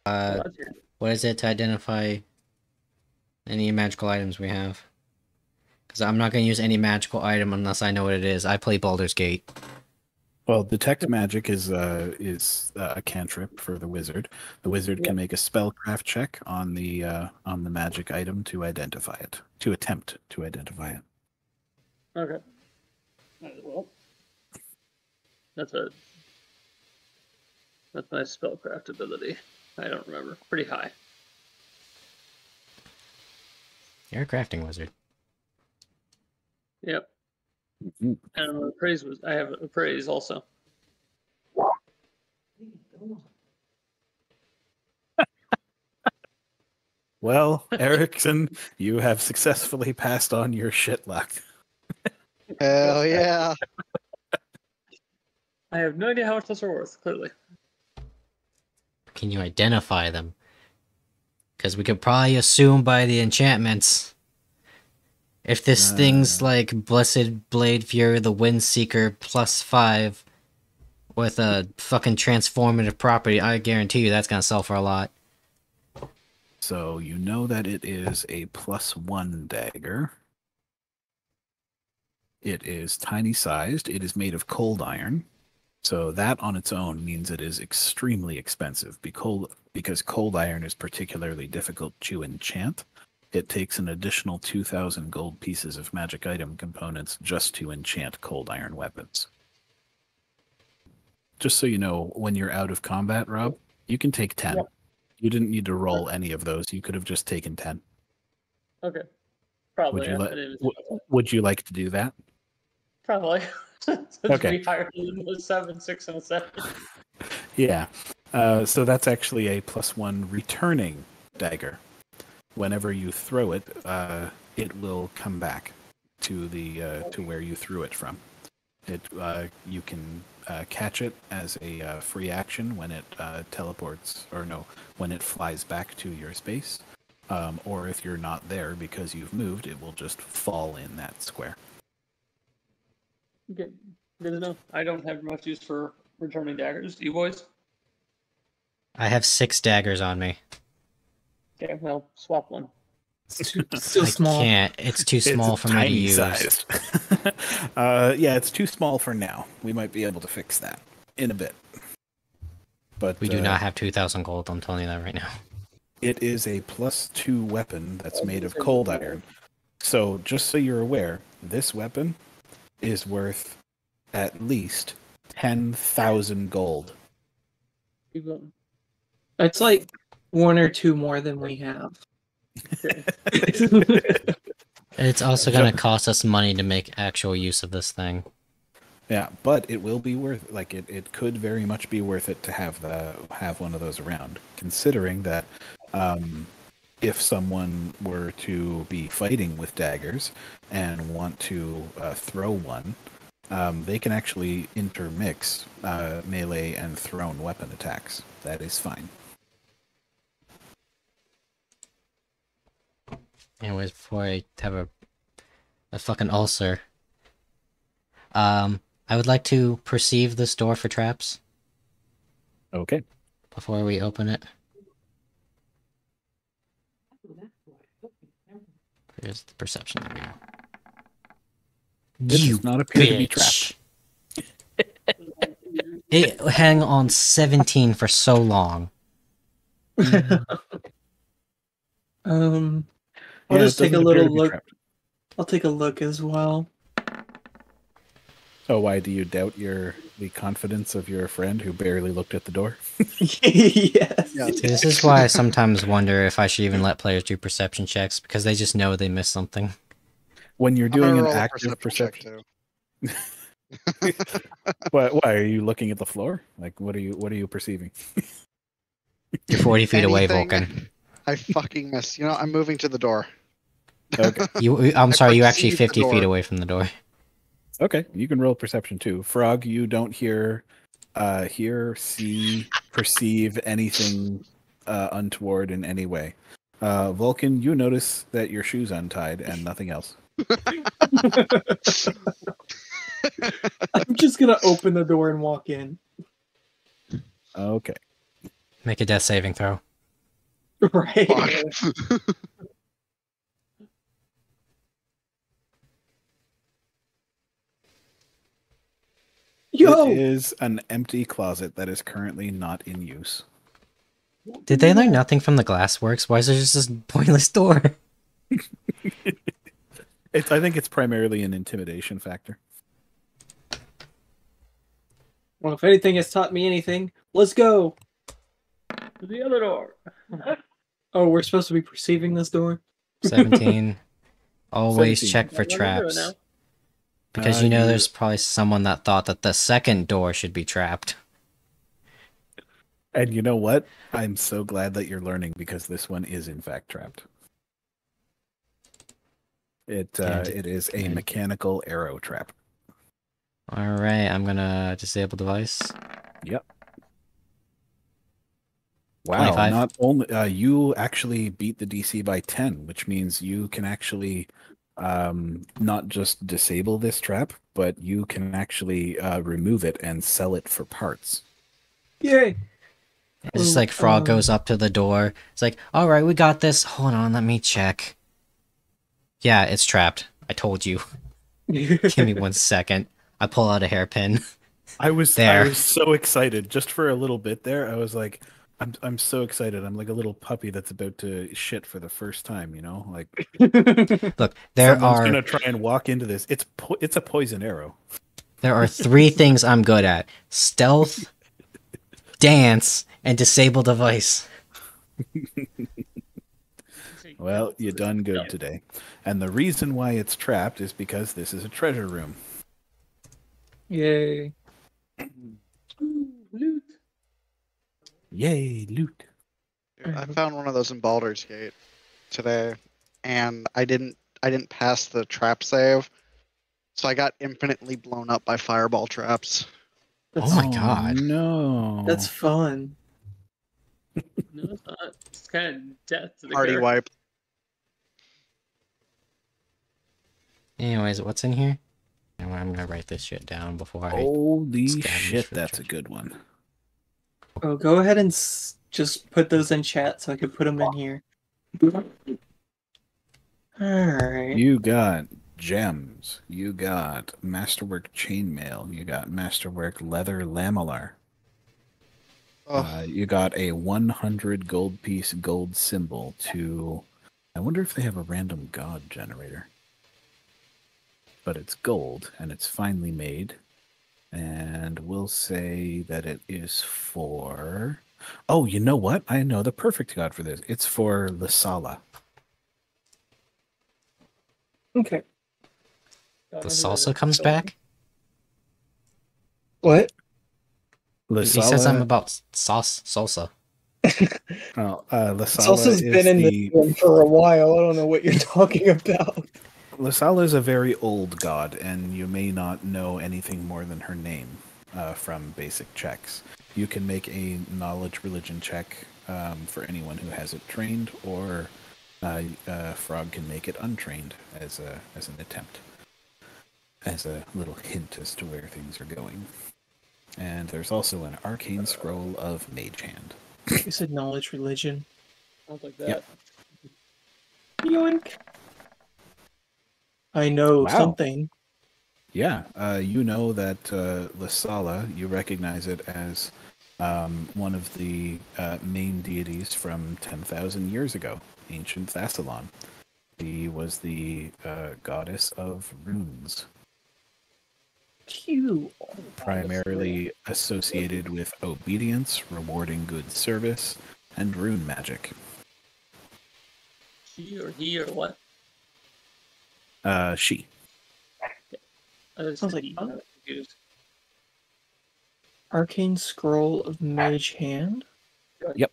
Uh, what is it to identify any magical items we have? Because I'm not going to use any magical item unless I know what it is. I play Baldur's Gate. Well, detect magic is uh, is uh, a cantrip for the wizard. The wizard can make a spellcraft check on the uh, on the magic item to identify it, to attempt to identify it. Okay. Might well. That's a that's my spellcraft ability. I don't remember. Pretty high. You're a crafting wizard. Yep. Mhm. And appraise was I have appraise also. Well, Erikson, you have successfully passed on your shit luck. Hell yeah. I have no idea how much those are worth, clearly. Can you identify them? Because we could probably assume by the enchantments. If this Uh. thing's like Blessed Blade Fury, the Wind Seeker plus five with a fucking transformative property, I guarantee you that's gonna sell for a lot. So you know that it is a plus one dagger. It is tiny sized. It is made of cold iron. So that on its own means it is extremely expensive because because cold iron is particularly difficult to enchant. It takes an additional 2000 gold pieces of magic item components just to enchant cold iron weapons. Just so you know, when you're out of combat, Rob, you can take 10. Yep. You didn't need to roll any of those. You could have just taken 10. Okay. Probably. Would you let- w- Would you like to do that? Probably. Since Okay. we higher than the seven, six, and seven. Yeah. Uh, so that's actually a plus one returning dagger. Whenever you throw it, uh, it will come back to the uh, to where you threw it from. It uh, you can uh, catch it as a uh, free action when it uh, teleports, or no, when it flies back to your space. Um, or if you're not there because you've moved, it will just fall in that square. Good. Good to know. I don't have much use for returning daggers. You boys? I have six daggers on me. Okay, well, swap one. Still I small. can't. It's too small It's for me to use. sized. uh, yeah, it's too small for now. We might be able to fix that in a bit. But We do uh, not have 2,000 gold. I'm telling you that right now. It is a plus two weapon that's made of cold iron. So just so you're aware, this weapon is worth at least ten thousand gold. It's like one or two more than we have. It's also going to cost us money to make actual use of this thing. Yeah, but it will be worth like it, it could very much be worth it to have the have one of those around, considering that um, if someone were to be fighting with daggers and want to uh, throw one, um, they can actually intermix uh, melee and thrown weapon attacks. That is fine. Anyways, before I have a a fucking ulcer. Um, I would like to perceive this door for traps Okay. before we open it. Here's the perception. There we go. This You does not appear to be trapped. It hang on 17 for so long. um, I'll Yeah, just take a little look. trapped. I'll take a look as well. Oh, why do you doubt your the confidence of your friend who barely looked at the door? yes. Yeah. This is why I sometimes wonder if I should even let players do perception checks because they just know they missed something. When you're doing an roll a active perception perception, check, why, why are you looking at the floor? Like, what are you what are you perceiving? You're 40 feet away, Vulcan. I fucking missed. You know, I'm moving to the door. Okay, You, I'm sorry, you're actually 50 feet away from the door. okay, you can roll perception too. Phrog, you don't hear, uh, hear, see, perceive anything uh, untoward in any way. Uh, Vulcan, you notice that your shoe's untied and nothing else. I'm just gonna open the door and walk in. Okay. Make a death saving throw. Right. Fuck. Yo. It is an empty closet that is currently not in use. Did they learn nothing from the glassworks? Why is there just this pointless door? It's, I think it's primarily an intimidation factor. Well, if anything has taught me anything, let's go. To the other door. Oh, we're supposed to be perceiving this door. 17. Always 17. check for What am I doing traps. Because Uh, you know you- there's probably someone that thought that the second door should be trapped. And you know what? I'm so glad that you're learning because this one is in fact trapped. It uh, it is a mechanical arrow trap. Alright, I'm gonna disable device. Wow! 25. Not only uh, you actually beat the DC by ten, which means you can actually um, not just disable this trap, but you can actually uh, remove it and sell it for parts. Yay. It's just like Phrog um, goes up to the door. It's like, alright, we got this. Hold on, let me check. Yeah, it's trapped. I told you. Give me one second. I pull out a hairpin. I was There. I was so excited just for a little bit there. I was like, I'm I'm so excited. I'm like a little puppy that's about to shit for the first time. You know, like Look, there someone's are gonna try and walk into this. It's po- it's a poison arrow. there are three things I'm good at: stealth, dance, and disable device. Well, you done good today. And the reason why it's trapped is because this is a treasure room. Yay. Loot. Yay, loot. Dude, I mm-hmm. found one of those in Baldur's Gate today, and I didn't I didn't pass the trap save, so I got infinitely blown up by fireball traps. Oh my god. Oh, no. That's fun. No, it's not. It's kind of death to the Party character. wipe. Anyways, what's in here? I'm gonna write this shit down before I. Holy shit, that's a treasure. good one. Oh, go ahead and s- just put those in chat so I could put them in here. Alright. You got gems. You got masterwork chainmail. You got masterwork leather lamellar. Oh, Uh, you got a 100 gold piece gold symbol to. I wonder if they have a random god generator. But it's gold and it's finely made. And we'll say that it is for. Oh, you know what? I know the perfect god for this. It's for Lissala. Okay. The know who that salsa comes back. What? He says I'm about sauce salsa. Oh, uh, Lissala Salsa's is been in the, this one for a while. I don't know what you're talking about. Lissala is a very old god, and you may not know anything more than her name uh, from basic checks. You can make a knowledge religion check um, for anyone who has it trained, or uh, uh, Phrog can make it untrained as a as an attempt. as a little hint as to where things are going. And there's also an arcane scroll of Mage Hand. You said knowledge religion. Sounds like that. Yep. Yoink. I know Wow. something. Yeah, uh, you know that uh, Lissala, you recognize it as um, one of the uh, main deities from 10,000 years ago, ancient Thassilon. She was the uh, goddess of runes, Q. primarily associated with obedience, rewarding good service, and rune magic. He or he or what? Uh, she. I was Sounds like he. fun. I'm confused. Arcane scroll of mage hand. Yep.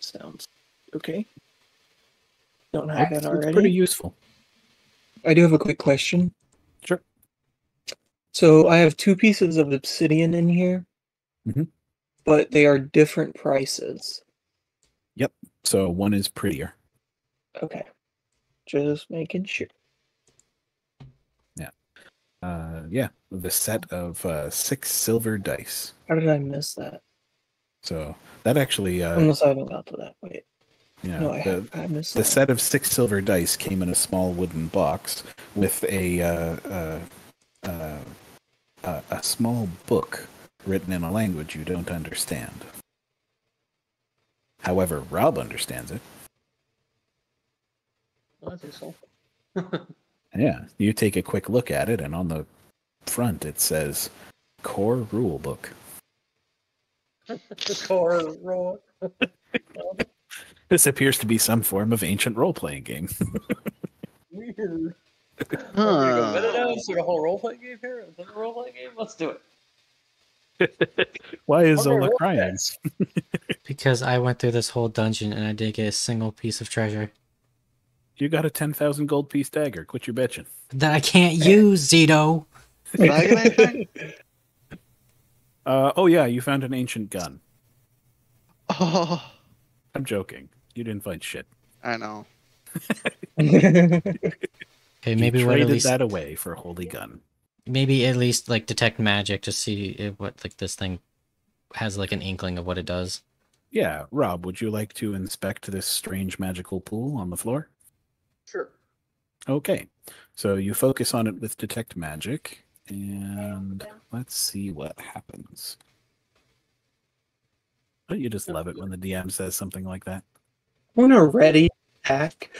Sounds okay. Don't have It's, that it's already. pretty useful. I do have a quick question. Sure. So I have two pieces of obsidian in here, Mhm. but they are different prices. Yep. So one is prettier. Okay. Just making sure. Uh, yeah, the set of uh, six silver dice. How did I miss that? So that actually, uh, Unless I haven't got to that. Wait. yeah, no, I the, have. I missed the that. set of six silver dice came in a small wooden box with a uh, uh, uh, uh, a small book written in a language you don't understand. However, Rob understands it. Well, that's useful. Yeah, you take a quick look at it, and on the front it says "Core Rule Book." Core roll. This appears to be some form of ancient role-playing game. Weird. Huh. Is there a whole role playing game here? Is there a role playing game? Let's do it. Why is Wonder Zola what crying? Because I went through this whole dungeon and I didn't get a single piece of treasure You got a ten thousand gold piece dagger. Quit your bitching. that I can't use, Zito. Did I get anything? Uh, oh yeah, you found an ancient gun. Oh, I'm joking. You didn't find shit. I know. Okay, maybe you what at traded least that away for a holy gun. maybe at least like detect magic to see if what like this thing has like an inkling of what it does. Yeah, Rob, would you like to inspect this strange magical pool on the floor? Sure. Okay, so you focus on it with detect magic, and let's see what happens. Don't you just love it when the DM says something like that? We're not ready. Attack.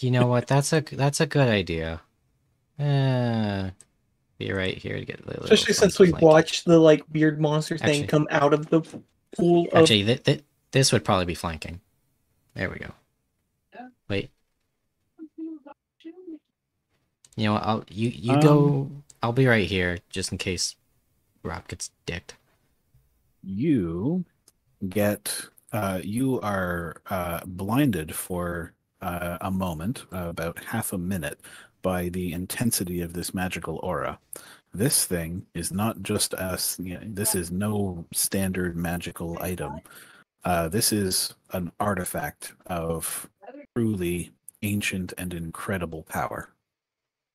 You know what? That's a that's a good idea. Uh, be right here to get a. Especially since we flanky. watched the like weird monster thing Actually- come out of the pool of Actually, th- th- this would probably be flanking. There we go. Wait. You know what? I'll you you Um, go. I'll be right here just in case Rob gets dicked. you get uh, you are uh, blinded for uh, a moment, uh, about half a minute, by the intensity of this magical aura. This thing is not just us. You know, this is no standard magical item. Uh, this is an artifact of truly ancient and incredible power.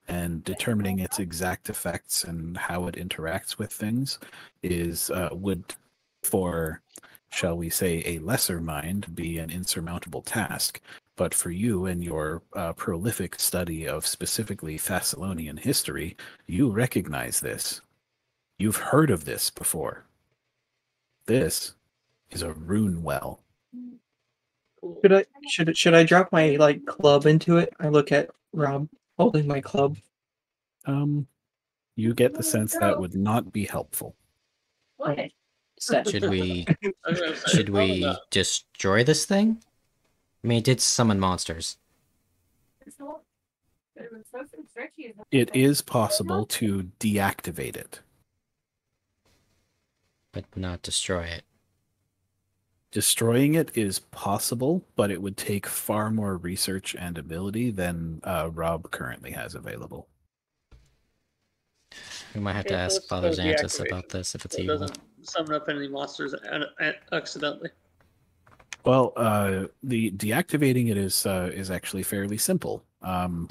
And determining its exact effects and how it interacts with things is uh, would for, shall we say, a lesser mind be an insurmountable task. But for you and your uh, prolific study of specifically Thassilonian history, you recognize this. You've heard of this before. This is a rune well. Cool. Should I should should I drop my like club into it? I look at Rob holding my club. Um, you get the sense that would not be helpful. Okay. Should we I was gonna say, should we destroy this thing? I mean, it did summon monsters. It is possible to deactivate it. but not destroy it. Destroying it is possible, but it would take far more research and ability than uh, Rob currently has available. We might have to ask Father Zantus about this if it's So it evil. doesn't summon up any monsters a- a- accidentally. Well, uh, the deactivating it is uh, is actually fairly simple. Um,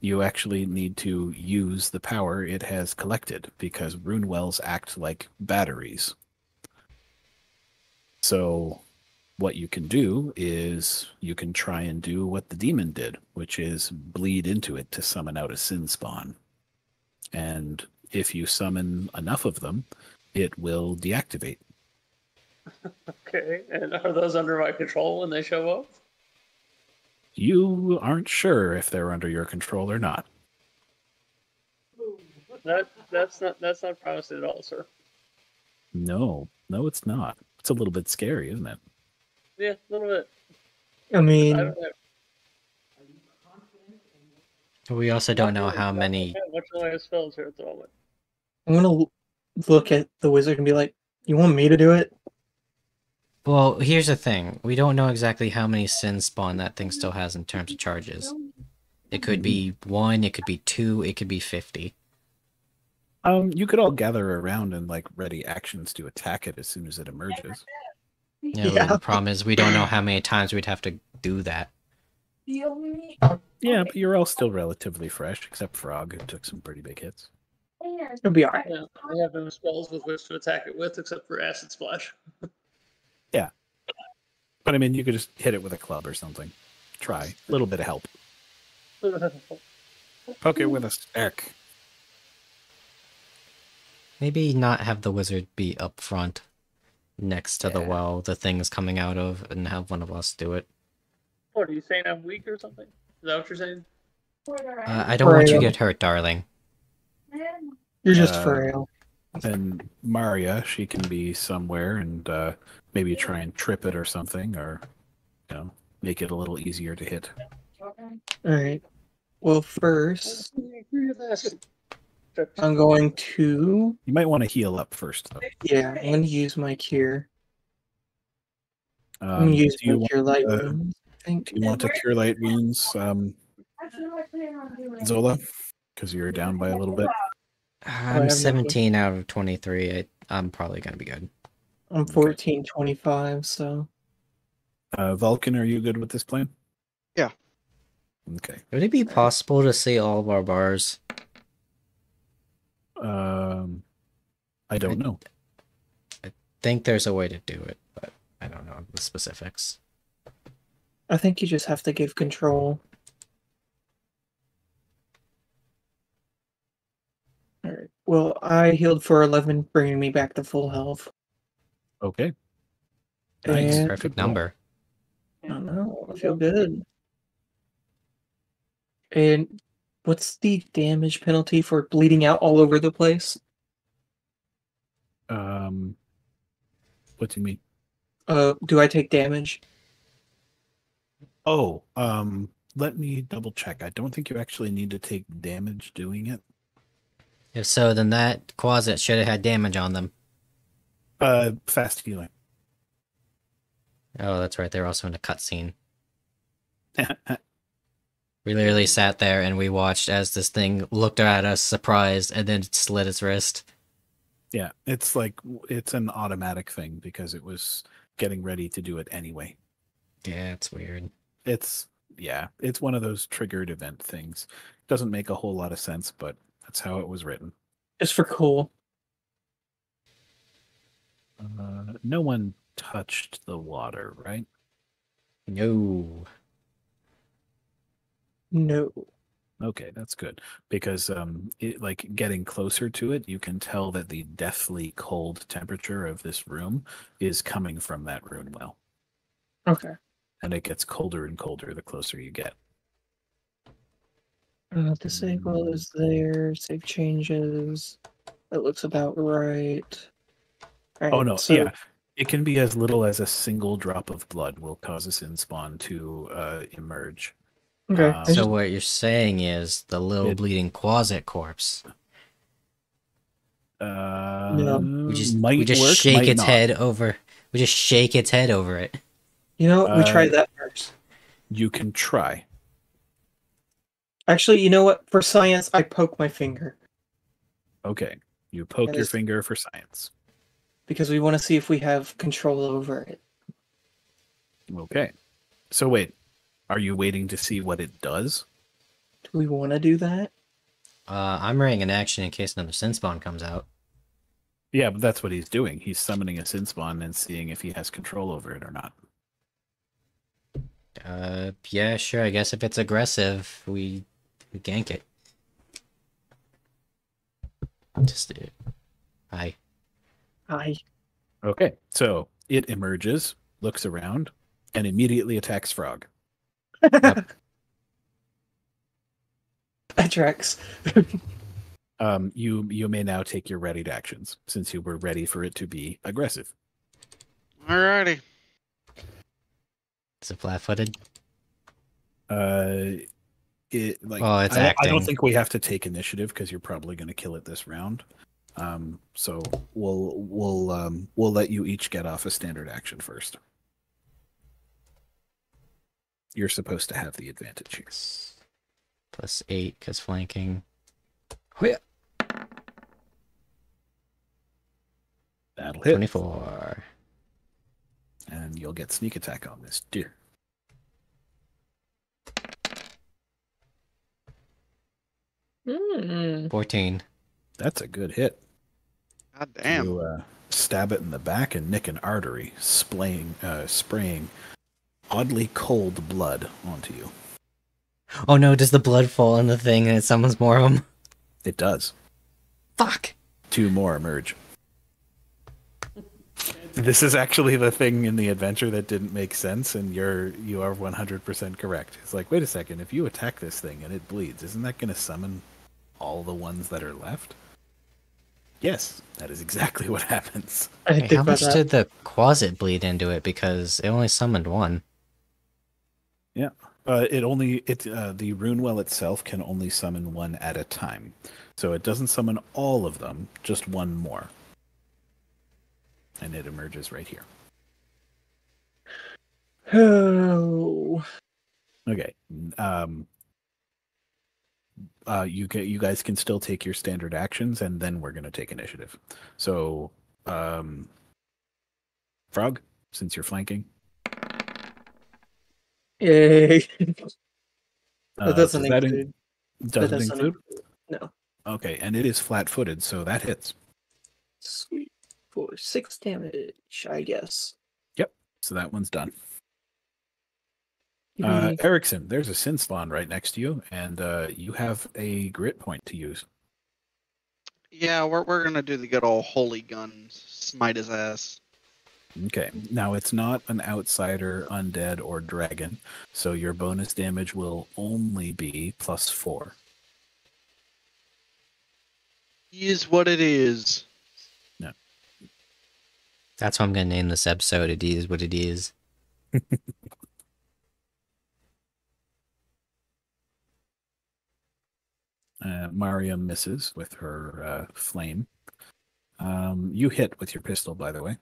you actually need to use the power it has collected because rune wells act like batteries. So, what you can do is you can try and do what the demon did, which is bleed into it to summon out a sin spawn. And if you summon enough of them, it will deactivate. Okay, and are those under my control when they show up? You aren't sure if they're under your control or not. That that's not that's not promising at all, sir. No, no, it's not. It's a little bit scary, isn't it? Yeah, a little bit. I mean, I. We also don't know how many. Yeah, What's the spells here at the moment? I'm gonna look at the wizard and be like, "You want me to do it?" Well, here's the thing: we don't know exactly how many sin spawn that thing still has in terms of charges. It could be one, it could be two, it could be fifty. Um, you could all gather around and like ready actions to attack it as soon as it emerges. You know, Yeah. The problem is we don't know how many times we'd have to do that. Yeah, but you're all still relatively fresh, except Phrog, who took some pretty big hits. It'll be alright. Yeah, we have no spells with which to attack it with, except for acid splash. Yeah, but I mean, you could just hit it with a club or something. Try a little bit of help. Poke it with a stick. Maybe not have the wizard be up front, next to the well the thing's coming out of, and have one of us do it. what are you saying? I'm weak or something? Is that what you're saying? Uh, I don't want you to get hurt, darling. You're just Uh, frail. Then Mharia, she can be somewhere and uh, maybe try and trip it or something, or you know, make it a little easier to hit. All right. Well, first, I agree with that. I'm going to You might want to heal up first, though. yeah. I'm going to use my cure. I'm Um, going to use my cure light uh, wounds. I think. do you want to cure light wounds, um, Zola? Because you're down by a little bit. I'm 17 out of 23. I, I'm probably gonna be good. I'm 14, 25, so Uh, Vulcan, are you good with this plan? Yeah. Okay. Would it be possible to see all of our bars? Um, I don't know. I think there's a way to do it, but I don't know the specifics. I think you just have to give control. All right. Well, I healed for 11, bringing me back to full health. Okay. Nice. And Perfect number. I don't know. I feel good. And what's the damage penalty for bleeding out all over the place? Um, what do you mean? Uh, do I take damage? Oh, um, let me double check. I don't think you actually need to take damage doing it. If so, then that closet should have had damage on them. Uh, fast healing. Oh, that's right. They're also in a cutscene. We literally sat there and we watched as this thing looked at us surprised and then slit its wrist. yeah, it's like it's an automatic thing because it was getting ready to do it anyway. Yeah, it's weird. It's yeah, it's one of those triggered event things. Doesn't make a whole lot of sense, but that's how it was written. Just for cool. Uh, no one touched the water, right? No. No. Okay, that's good because um, it, like getting closer to it, you can tell that the deathly cold temperature of this room is coming from that rune well, Okay. and it gets colder and colder the closer you get. Uh, the save well is there. Save changes. That looks about right. Oh no, so- yeah, it can be as little as a single drop of blood will cause a sin spawn to uh, emerge. Okay. Um, So just- what you're saying is the little It- bleeding closet corpse. Uh, We just might we just work, shake its not. head over. We just shake its head over it. you know? We uh, tried that first. You can try. Actually, you know what? For science, I poke my finger Okay, you poke That your is- finger for science. because we want to see if we have control over it. Okay, so wait, are you waiting to see what it does? Do we want to do that? Uh, I'm readying an action in case another sin spawn comes out. Yeah, but that's what he's doing. He's summoning a sin spawn and seeing if he has control over it or not. Uh, yeah, sure. I guess if it's aggressive, we, we gank it. Just uh, hi. I Okay, so it emerges, looks around, and immediately attacks Phrog. that tracks. Um, you you may now take your readied actions since you were ready for it to be aggressive. Alrighty. Is it flat-footed? Uh, it like Oh, it's I, don't- I don't think we have to take initiative because you're probably going to kill it this round. Um, so we'll we'll um we'll let you each get off a standard action first. You're supposed to have the advantage here. Plus eight, cause flanking. Hwya! That'll hit, Twenty-four. and you'll get sneak attack on this deer. Mm. Fourteen. That's a good hit. God damn. You uh, stab it in the back and nick an artery, splaying, uh, spraying oddly cold blood onto you. Oh no! Does the blood fall in the thing and it summons more of them? It does. Fuck! Two more emerge. This is actually the thing in the adventure that didn't make sense, and you're you are one hundred percent correct. It's like, wait a second, if you attack this thing and it bleeds, isn't that going to summon all the ones that are left? Yes, that is exactly what happens. I didn't how much that. did the Quasit bleed into it? Because it only summoned one. Uh, it only it uh, the rune well itself can only summon one at a time, so it doesn't summon all of them, just one more, and it emerges right here. Oh. Okay. Um. Uh, you get you guys can still take your standard actions, and then we're gonna take initiative. So, um, Phrog, since you're flanking, Yay. uh, that doesn't does that include. that doesn't doesn't include. No. Okay, and it is flat-footed, so that hits. Sweet. For six damage, I guess. Yep. So that one's done. Uh, Erikson, there's a sin spawn right next to you, and uh, you have a grit point to use. Yeah, we're we're gonna do the good old holy gun, smite his ass. Okay. Now it's not an outsider, undead, or dragon, so your bonus damage will only be plus four. Is what it is. No. That's what I'm gonna name this episode. It is what it is. Uh, Mharia misses with her uh, flame. Um, you hit with your pistol, by the way.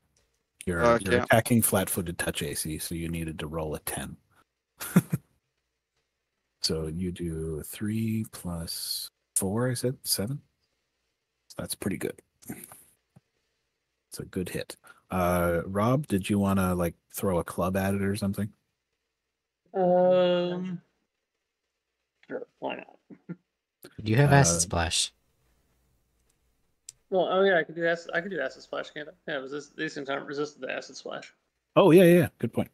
You're, you're attacking flat-footed touch AC, so you needed to roll a ten. so you do three plus four. I said seven. That's pretty good. It's a good hit. Uh, Rob, did you want to like throw a club at it or something? Um. Sure, why not? Do you have acid Uh, splash? Well, oh yeah, I could do acid. I could do acid splash, can't I? Yeah, resist, these things aren't resistant to acid splash. Oh yeah, yeah. Good point.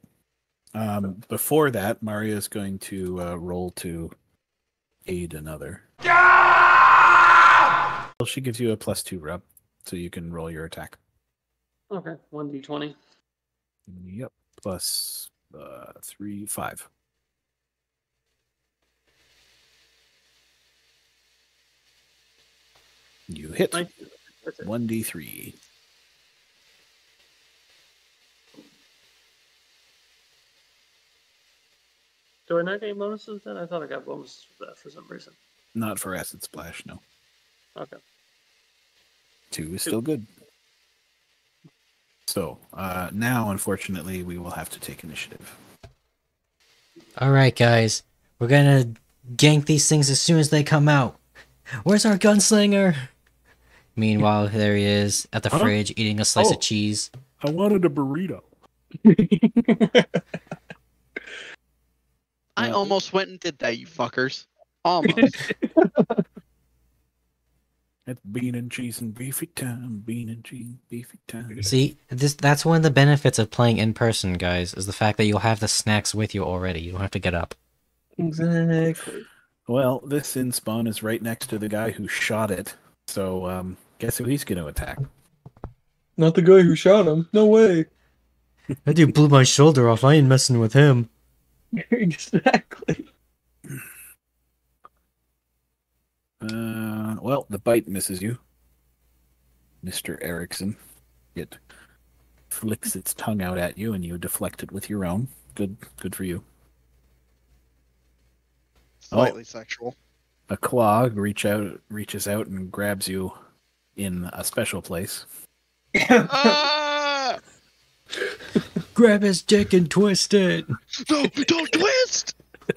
Um, before that, Mharia is going to uh, roll to aid another. Well, she gives you a plus two rub, so you can roll your attack. Okay, one d twenty. Yep, plus uh, three, five. You hit Thank you. That's it. One d three. Do I not get bonuses then? I thought I got bonuses for that for some reason. Not for acid splash, no. Okay. Two is still good. So uh, now, unfortunately, we will have to take initiative. All right, guys, we're gonna gank these things as soon as they come out. Where's our gunslinger? Meanwhile, there he is at the fridge eating a slice Oh. of cheese. I wanted a burrito. I Uh, almost went and did that, you fuckers. Almost. It's bean and cheese and beefy time. Bean and cheese, beefy time. See, this that's one of the benefits of playing in person, guys, is the fact that you'll have the snacks with you already. You don't have to get up. exactly. Well, this sin spawn is right next to the guy who shot it. So, um, guess who he's going to attack? Not the guy who shot him. No way. That dude blew my shoulder off. I ain't messing with him. exactly. Uh, well, the bite misses you, Mister Erikson. It flicks its tongue out at you, and you deflect it with your own. Good, good for you. Slightly sexual. A claw reach out, reaches out, and grabs you in a special place. ah! Grab his dick and twist it. No, don't twist!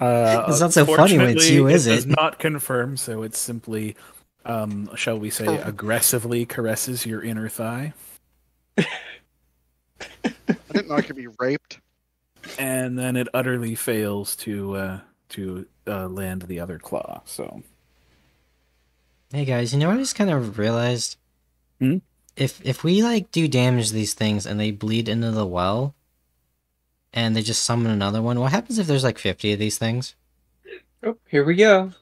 Uh, It's not so funny when it's you, unfortunately, is Does it? not confirm, so it's simply, um, shall we say, Oh. aggressively caresses your inner thigh, I didn't know I could be raped. and then it utterly fails to uh, to uh, land the other claw. So Hey guys, you know what I just kind of realized? Hmm? If if we like do damage to these things and they bleed into the well, and they just summon another one, what happens if there's like fifty of these things? Oh, here we go.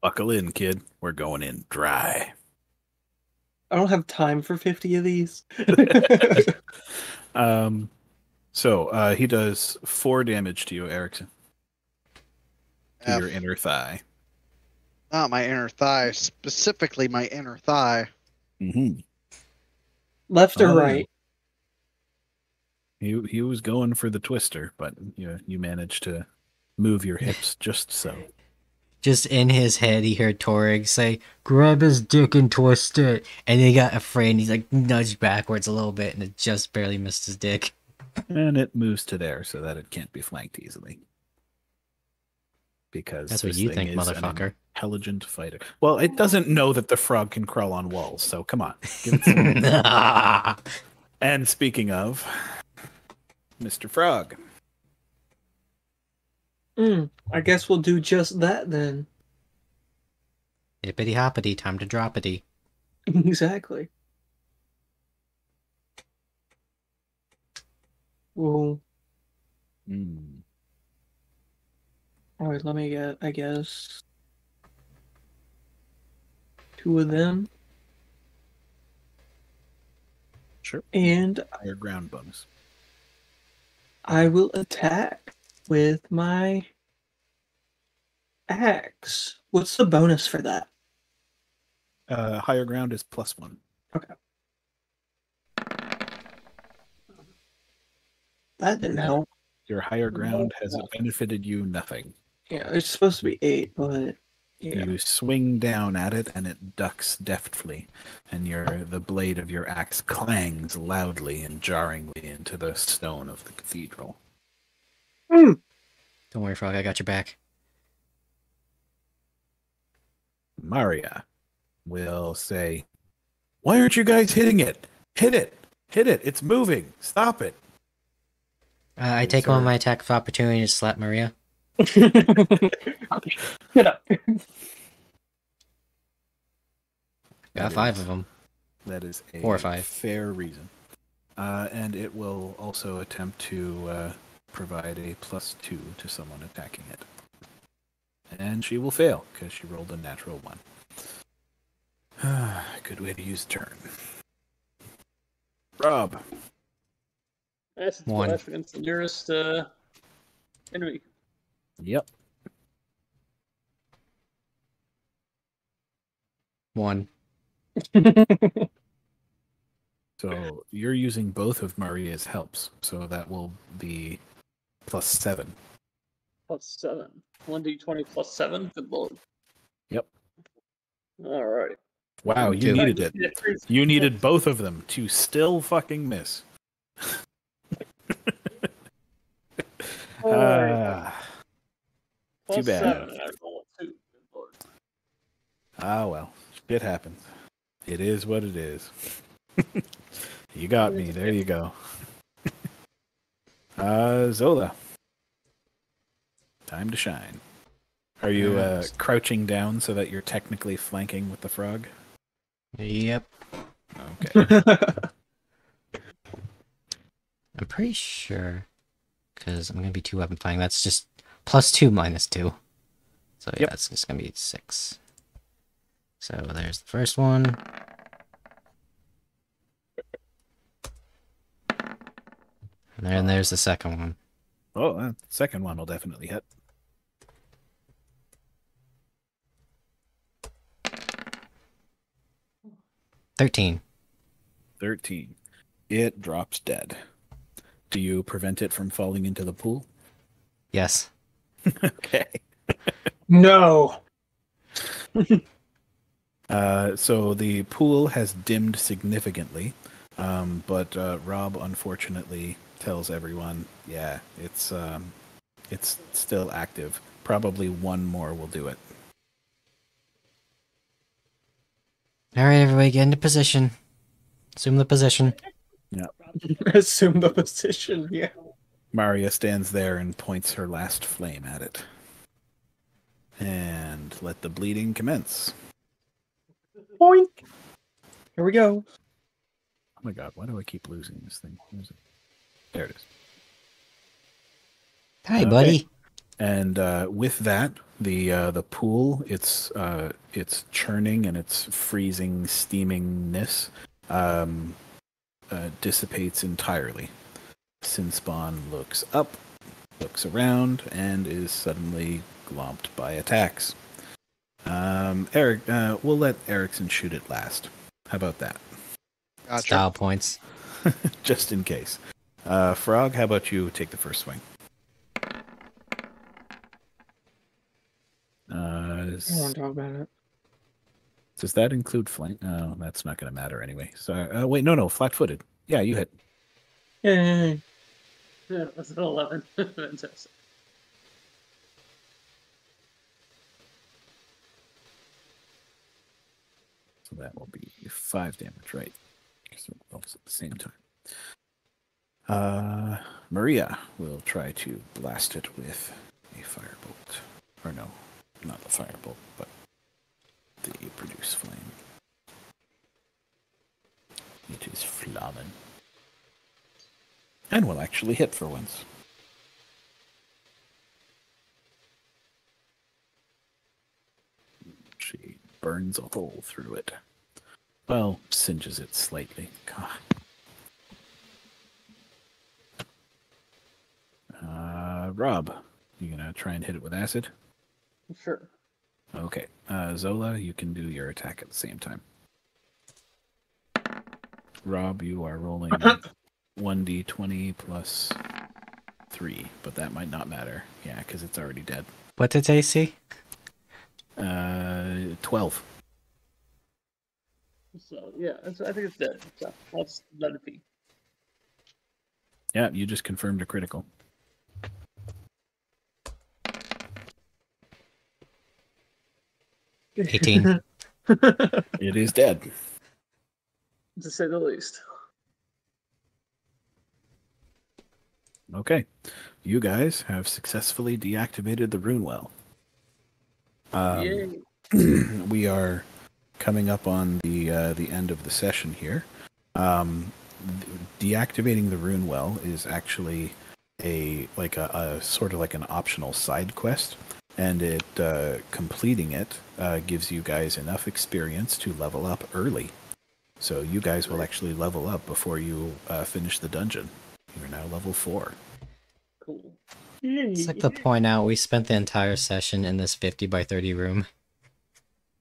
buckle in, kid. We're going in dry. I don't have time for 50 of these. Um, so uh, he does four damage to you, Erikson, to F. your inner thigh. Not my inner thigh, specifically my inner thigh. Mm-hmm. Left or Oh. right? He he was going for the twister, but you you managed to move your hips just so. Just in his head, he heard Torrig say, "Grab his dick and twist it," and he got afraid. and He's like nudged backwards a little bit, and it just barely missed his dick. And it moves to there so that it can't be flanked easily. Because That's what you think, motherfucker. intelligent fighter. Well, it doesn't know that the frog can crawl on walls, so come on. Give it some- It'd and speaking of, Mr. Phrog. Mm, I guess we'll do just that then. Hippity hoppity, time to droppity. exactly. Well, Mm. All right, let me get, I guess, two of them. Sure. And Higher ground bonus. I will attack with my axe. What's the bonus for that? Uh, higher ground is plus one. Okay. That didn't help. Your higher ground has benefited you nothing. Yeah, it's supposed to be eight, but yeah. You swing down at it and it ducks deftly, and your the blade of your axe clangs loudly and jarringly into the stone of the cathedral. Don't worry, Phrog, I got your back. Mharia will say, Why aren't you guys hitting it? Hit it! Hit it! It's moving! Stop it! Uh, I take one of my attack of opportunity to slap Mharia. Get up. Got That five is- of them. That is a Four or five. fair reason. Uh, and it will also attempt to uh, provide a plus two to someone attacking it. And she will fail because she rolled a natural one. Good way to use turn. Rob, That's its One. against the nearest uh, enemy. Yep. One. So you're using both of Mharia's helps, so that will be plus seven. Plus seven. One d twenty plus seven. Good lord. Yep. All right. Wow, you Two. needed it. You needed both of them to still fucking miss. Ah. Plus bad. Seven. I roll a two. Good lord. Ah, well, it happens. It is what it is. you got me. There you go. uh, Zola. Time to shine. Are you uh, crouching down so that you're technically flanking with the frog? Yep. Okay. I'm pretty sure. Because I'm going to be two weapon fighting. That's just plus two minus two. So yeah, Yep. it's just going to be six. So there's the first one. And then there's the second one. oh, uh, second one will definitely hit. Thirteen. 13. It drops dead. Do you prevent it from falling into the pool? Yes. Okay. no. Uh, so the pool has dimmed significantly, um, but uh, Rob unfortunately tells everyone, yeah, it's um, it's still active. Probably one more will do it. All right, everybody, get into position. Assume the position. Yeah. Assume the position. Yeah. Mharia stands there and points her last flame at it. And let the bleeding commence. Boink. Here we go. Oh my god, why do I keep losing this thing? Where is it? There it is. Hi, Okay. buddy. And uh, with that, the uh, the pool, its uh, its churning and its freezing steamingness um, uh, dissipates entirely. Sin spawn looks up, looks around, and is suddenly glomped by attacks. Um, Eric, uh, we'll let Erikson shoot it last. How about that? Gotcha. Style points. Just in case. Uh, Phrog, how about you take the first swing? Uh, I is- don't want to talk about it. does that include flank? No, that's not going to matter anyway. So, uh, wait, no, no, flat-footed. Yeah, you hit. Yeah, that's an 11. Fantastic. So that will be five damage, right? Because they're both at the same time. Uh, Mharia will try to blast it with a firebolt. Or no, not the firebolt, but the produce flame. It is flammen. And will actually hit for once. She burns a hole through it. Well, singes it slightly. God. Uh, Rob, you gonna try and hit it with acid? Sure. Okay. Uh, Zola, you can do your attack at the same time. Rob, you are rolling 1d20 plus 3, but that might not matter. Yeah, because it's already dead. What did AC? Uh, 12. So, yeah, it's, I think it's dead. So, let's let it be. Yeah, you just confirmed a critical. Eighteen. It is dead. To say the least. Okay. You guys have successfully deactivated the rune well. Um, we are coming up on the uh, the end of the session here. Um, deactivating the rune well is actually a like a, a sort of like an optional side quest, and it uh, completing it uh, gives you guys enough experience to level up early. So you guys will actually level up before you uh, finish the dungeon. You're now level four. It's like to point out we spent the entire session in this 50 by 30 room.